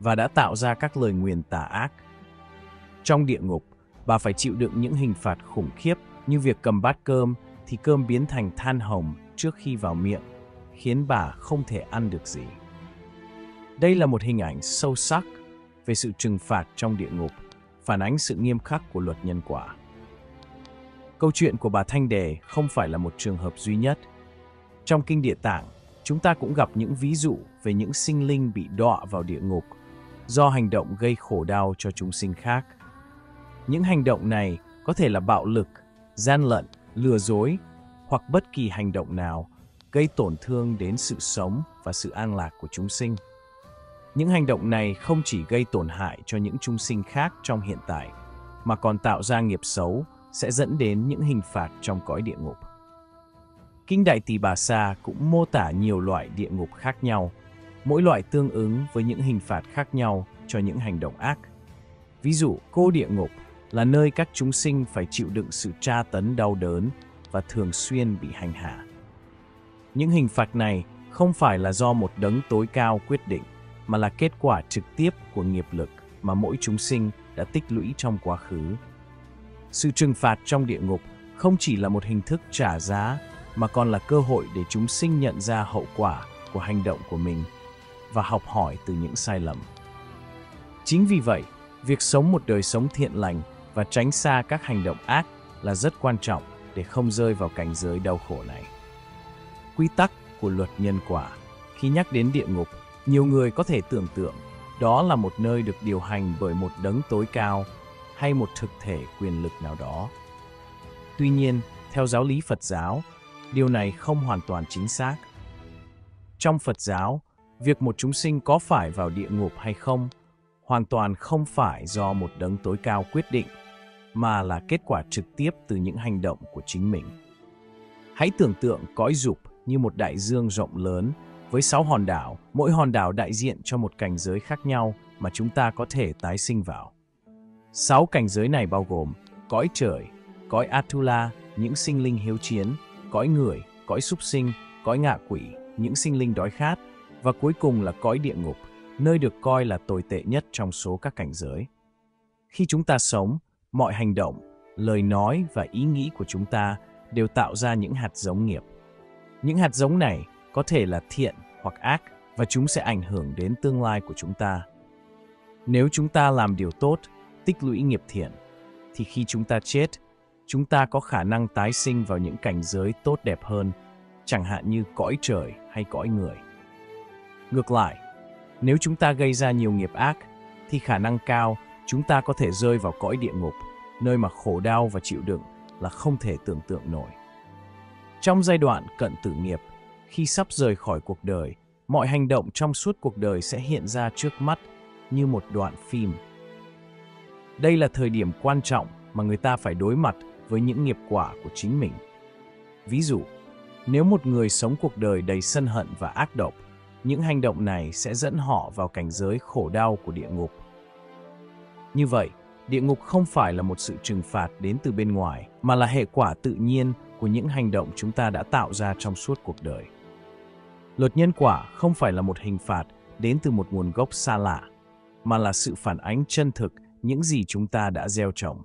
C: và đã tạo ra các lời nguyền tà ác. Trong địa ngục, bà phải chịu đựng những hình phạt khủng khiếp như việc cầm bát cơm thì cơm biến thành than hồng trước khi vào miệng, khiến bà không thể ăn được gì. Đây là một hình ảnh sâu sắc về sự trừng phạt trong địa ngục, phản ánh sự nghiêm khắc của luật nhân quả. Câu chuyện của bà Thanh Đề không phải là một trường hợp duy nhất. Trong Kinh Địa Tạng, chúng ta cũng gặp những ví dụ về những sinh linh bị đọa vào địa ngục do hành động gây khổ đau cho chúng sinh khác. Những hành động này có thể là bạo lực, gian lận, lừa dối hoặc bất kỳ hành động nào gây tổn thương đến sự sống và sự an lạc của chúng sinh. Những hành động này không chỉ gây tổn hại cho những chúng sinh khác trong hiện tại, mà còn tạo ra nghiệp xấu sẽ dẫn đến những hình phạt trong cõi địa ngục. Kinh Đại Tỳ Bà Sa cũng mô tả nhiều loại địa ngục khác nhau, mỗi loại tương ứng với những hình phạt khác nhau cho những hành động ác. Ví dụ, cô địa ngục là nơi các chúng sinh phải chịu đựng sự tra tấn đau đớn và thường xuyên bị hành hạ. Những hình phạt này không phải là do một đấng tối cao quyết định, mà là kết quả trực tiếp của nghiệp lực mà mỗi chúng sinh đã tích lũy trong quá khứ. Sự trừng phạt trong địa ngục không chỉ là một hình thức trả giá, mà còn là cơ hội để chúng sinh nhận ra hậu quả của hành động của mình và học hỏi từ những sai lầm. Chính vì vậy, việc sống một đời sống thiện lành và tránh xa các hành động ác là rất quan trọng để không rơi vào cảnh giới đau khổ này. Quy tắc của luật nhân quả Khi nhắc đến địa ngục, nhiều người có thể tưởng tượng đó là một nơi được điều hành bởi một đấng tối cao hay một thực thể quyền lực nào đó. Tuy nhiên, theo giáo lý Phật giáo, điều này không hoàn toàn chính xác. Trong Phật giáo, việc một chúng sinh có phải vào địa ngục hay không hoàn toàn không phải do một đấng tối cao quyết định, mà là kết quả trực tiếp từ những hành động của chính mình. Hãy tưởng tượng cõi dục như một đại dương rộng lớn với sáu hòn đảo, mỗi hòn đảo đại diện cho một cảnh giới khác nhau mà chúng ta có thể tái sinh vào. Sáu cảnh giới này bao gồm cõi trời, cõi Atula, những sinh linh hiếu chiến, cõi người, cõi súc sinh, cõi ngạ quỷ, những sinh linh đói khát, và cuối cùng là cõi địa ngục, nơi được coi là tồi tệ nhất trong số các cảnh giới. Khi chúng ta sống, mọi hành động, lời nói và ý nghĩ của chúng ta đều tạo ra những hạt giống nghiệp. Những hạt giống này có thể là thiện hoặc ác và chúng sẽ ảnh hưởng đến tương lai của chúng ta. Nếu chúng ta làm điều tốt, tích lũy nghiệp thiện, thì khi chúng ta chết, chúng ta có khả năng tái sinh vào những cảnh giới tốt đẹp hơn, chẳng hạn như cõi trời hay cõi người. Ngược lại, nếu chúng ta gây ra nhiều nghiệp ác, thì khả năng cao chúng ta có thể rơi vào cõi địa ngục, nơi mà khổ đau và chịu đựng là không thể tưởng tượng nổi. Trong giai đoạn cận tử nghiệp, khi sắp rời khỏi cuộc đời, mọi hành động trong suốt cuộc đời sẽ hiện ra trước mắt như một đoạn phim. Đây là thời điểm quan trọng mà người ta phải đối mặt với những nghiệp quả của chính mình. Ví dụ, nếu một người sống cuộc đời đầy sân hận và ác độc, những hành động này sẽ dẫn họ vào cảnh giới khổ đau của địa ngục. Như vậy, địa ngục không phải là một sự trừng phạt đến từ bên ngoài, mà là hệ quả tự nhiên của những hành động chúng ta đã tạo ra trong suốt cuộc đời. Luật nhân quả không phải là một hình phạt đến từ một nguồn gốc xa lạ, mà là sự phản ánh chân thực những gì chúng ta đã gieo trồng.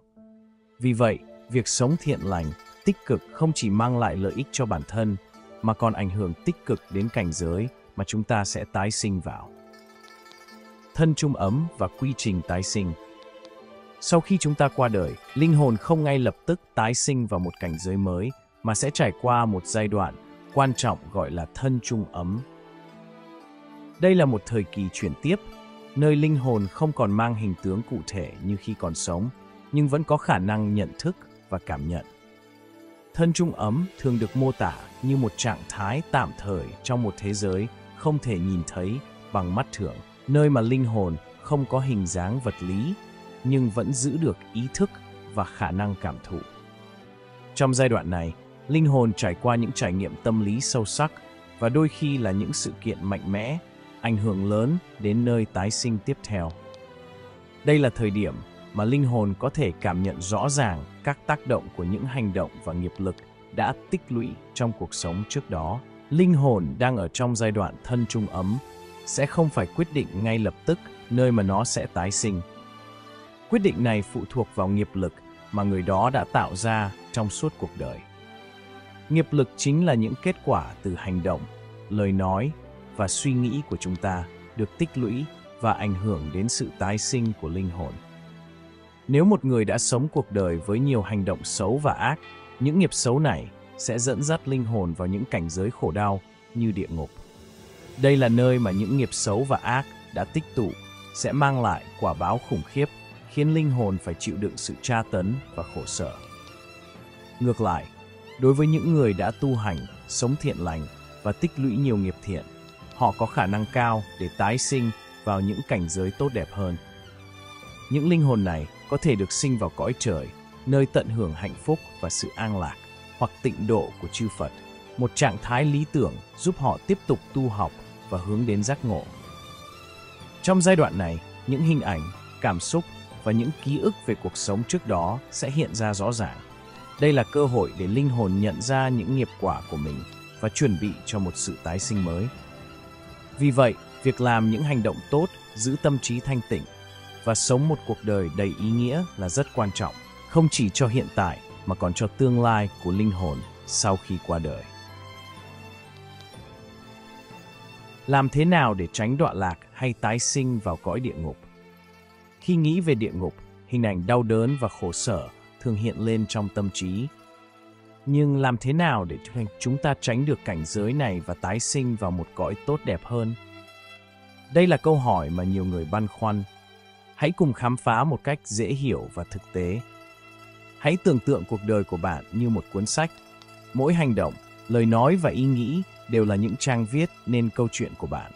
C: Vì vậy, việc sống thiện lành, tích cực không chỉ mang lại lợi ích cho bản thân, mà còn ảnh hưởng tích cực đến cảnh giới mà chúng ta sẽ tái sinh vào. Thân trung ấm và quy trình tái sinh Sau khi chúng ta qua đời, linh hồn không ngay lập tức tái sinh vào một cảnh giới mới, mà sẽ trải qua một giai đoạn quan trọng gọi là thân trung ấm. Đây là một thời kỳ chuyển tiếp, nơi linh hồn không còn mang hình tướng cụ thể như khi còn sống, nhưng vẫn có khả năng nhận thức và cảm nhận. Thân trung ấm thường được mô tả như một trạng thái tạm thời trong một thế giới không thể nhìn thấy bằng mắt thường, nơi mà linh hồn không có hình dáng vật lý nhưng vẫn giữ được ý thức và khả năng cảm thụ. Trong giai đoạn này, linh hồn trải qua những trải nghiệm tâm lý sâu sắc và đôi khi là những sự kiện mạnh mẽ, ảnh hưởng lớn đến nơi tái sinh tiếp theo. Đây là thời điểm mà linh hồn có thể cảm nhận rõ ràng các tác động của những hành động và nghiệp lực đã tích lũy trong cuộc sống trước đó. Linh hồn đang ở trong giai đoạn thân trung ấm sẽ không phải quyết định ngay lập tức nơi mà nó sẽ tái sinh. Quyết định này phụ thuộc vào nghiệp lực mà người đó đã tạo ra trong suốt cuộc đời. Nghiệp lực chính là những kết quả từ hành động, lời nói và suy nghĩ của chúng ta được tích lũy và ảnh hưởng đến sự tái sinh của linh hồn. Nếu một người đã sống cuộc đời với nhiều hành động xấu và ác, những nghiệp xấu này sẽ dẫn dắt linh hồn vào những cảnh giới khổ đau như địa ngục. Đây là nơi mà những nghiệp xấu và ác đã tích tụ sẽ mang lại quả báo khủng khiếp, khiến linh hồn phải chịu đựng sự tra tấn và khổ sở. Ngược lại, đối với những người đã tu hành, sống thiện lành và tích lũy nhiều nghiệp thiện, họ có khả năng cao để tái sinh vào những cảnh giới tốt đẹp hơn. Những linh hồn này có thể được sinh vào cõi trời, nơi tận hưởng hạnh phúc và sự an lạc, hoặc tịnh độ của chư Phật, một trạng thái lý tưởng giúp họ tiếp tục tu học và hướng đến giác ngộ. Trong giai đoạn này, những hình ảnh, cảm xúc và những ký ức về cuộc sống trước đó sẽ hiện ra rõ ràng. Đây là cơ hội để linh hồn nhận ra những nghiệp quả của mình và chuẩn bị cho một sự tái sinh mới. Vì vậy, việc làm những hành động tốt, giữ tâm trí thanh tịnh và sống một cuộc đời đầy ý nghĩa là rất quan trọng, không chỉ cho hiện tại mà còn cho tương lai của linh hồn sau khi qua đời. Làm thế nào để tránh đọa lạc hay tái sinh vào cõi địa ngục? Khi nghĩ về địa ngục, hình ảnh đau đớn và khổ sở thường hiện lên trong tâm trí. Nhưng làm thế nào để chúng ta tránh được cảnh giới này và tái sinh vào một cõi tốt đẹp hơn? Đây là câu hỏi mà nhiều người băn khoăn. Hãy cùng khám phá một cách dễ hiểu và thực tế. Hãy tưởng tượng cuộc đời của bạn như một cuốn sách. Mỗi hành động, lời nói và ý nghĩ đều là những trang viết nên câu chuyện của bạn.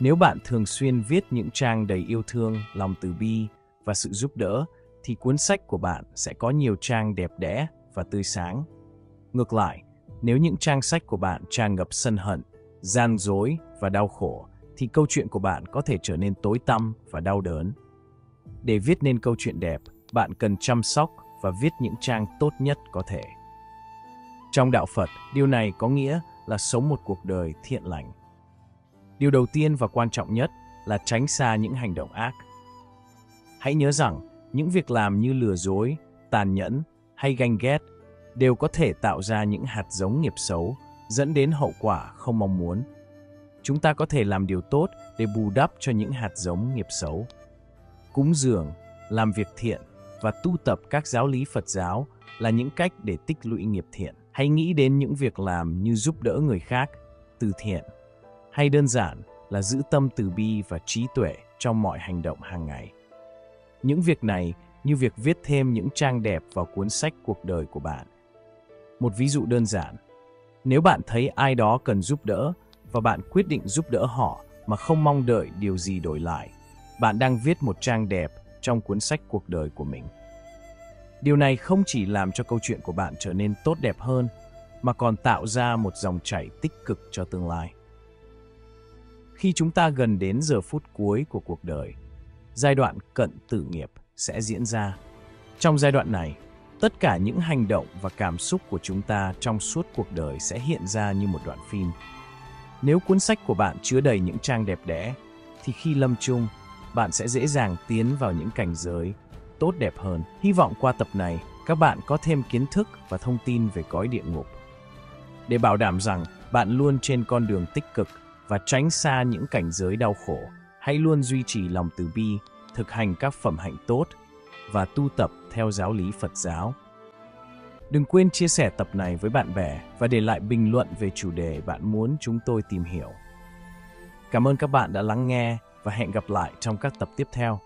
C: Nếu bạn thường xuyên viết những trang đầy yêu thương, lòng từ bi và sự giúp đỡ, thì cuốn sách của bạn sẽ có nhiều trang đẹp đẽ và tươi sáng. Ngược lại, nếu những trang sách của bạn tràn ngập sân hận, gian dối và đau khổ, thì câu chuyện của bạn có thể trở nên tối tăm và đau đớn. Để viết nên câu chuyện đẹp, bạn cần chăm sóc và viết những trang tốt nhất có thể. Trong đạo Phật, điều này có nghĩa là sống một cuộc đời thiện lành. Điều đầu tiên và quan trọng nhất là tránh xa những hành động ác. Hãy nhớ rằng, những việc làm như lừa dối, tàn nhẫn hay ganh ghét đều có thể tạo ra những hạt giống nghiệp xấu, dẫn đến hậu quả không mong muốn. Chúng ta có thể làm điều tốt để bù đắp cho những hạt giống nghiệp xấu. Cúng dường, làm việc thiện và tu tập các giáo lý Phật giáo là những cách để tích lũy nghiệp thiện. Hãy nghĩ đến những việc làm như giúp đỡ người khác, từ thiện, hay đơn giản là giữ tâm từ bi và trí tuệ trong mọi hành động hàng ngày. Những việc này như việc viết thêm những trang đẹp vào cuốn sách cuộc đời của bạn. Một ví dụ đơn giản, nếu bạn thấy ai đó cần giúp đỡ và bạn quyết định giúp đỡ họ mà không mong đợi điều gì đổi lại, bạn đang viết một trang đẹp trong cuốn sách cuộc đời của mình. Điều này không chỉ làm cho câu chuyện của bạn trở nên tốt đẹp hơn, mà còn tạo ra một dòng chảy tích cực cho tương lai. Khi chúng ta gần đến giờ phút cuối của cuộc đời, giai đoạn cận tử nghiệp sẽ diễn ra. Trong giai đoạn này, tất cả những hành động và cảm xúc của chúng ta trong suốt cuộc đời sẽ hiện ra như một đoạn phim. Nếu cuốn sách của bạn chứa đầy những trang đẹp đẽ, thì khi lâm chung, bạn sẽ dễ dàng tiến vào những cảnh giới tốt đẹp hơn. Hy vọng qua tập này, các bạn có thêm kiến thức và thông tin về cõi địa ngục. Để bảo đảm rằng bạn luôn trên con đường tích cực và tránh xa những cảnh giới đau khổ, hãy luôn duy trì lòng từ bi, thực hành các phẩm hạnh tốt và tu tập theo giáo lý Phật giáo. Đừng quên chia sẻ tập này với bạn bè và để lại bình luận về chủ đề bạn muốn chúng tôi tìm hiểu. Cảm ơn các bạn đã lắng nghe và hẹn gặp lại trong các tập tiếp theo.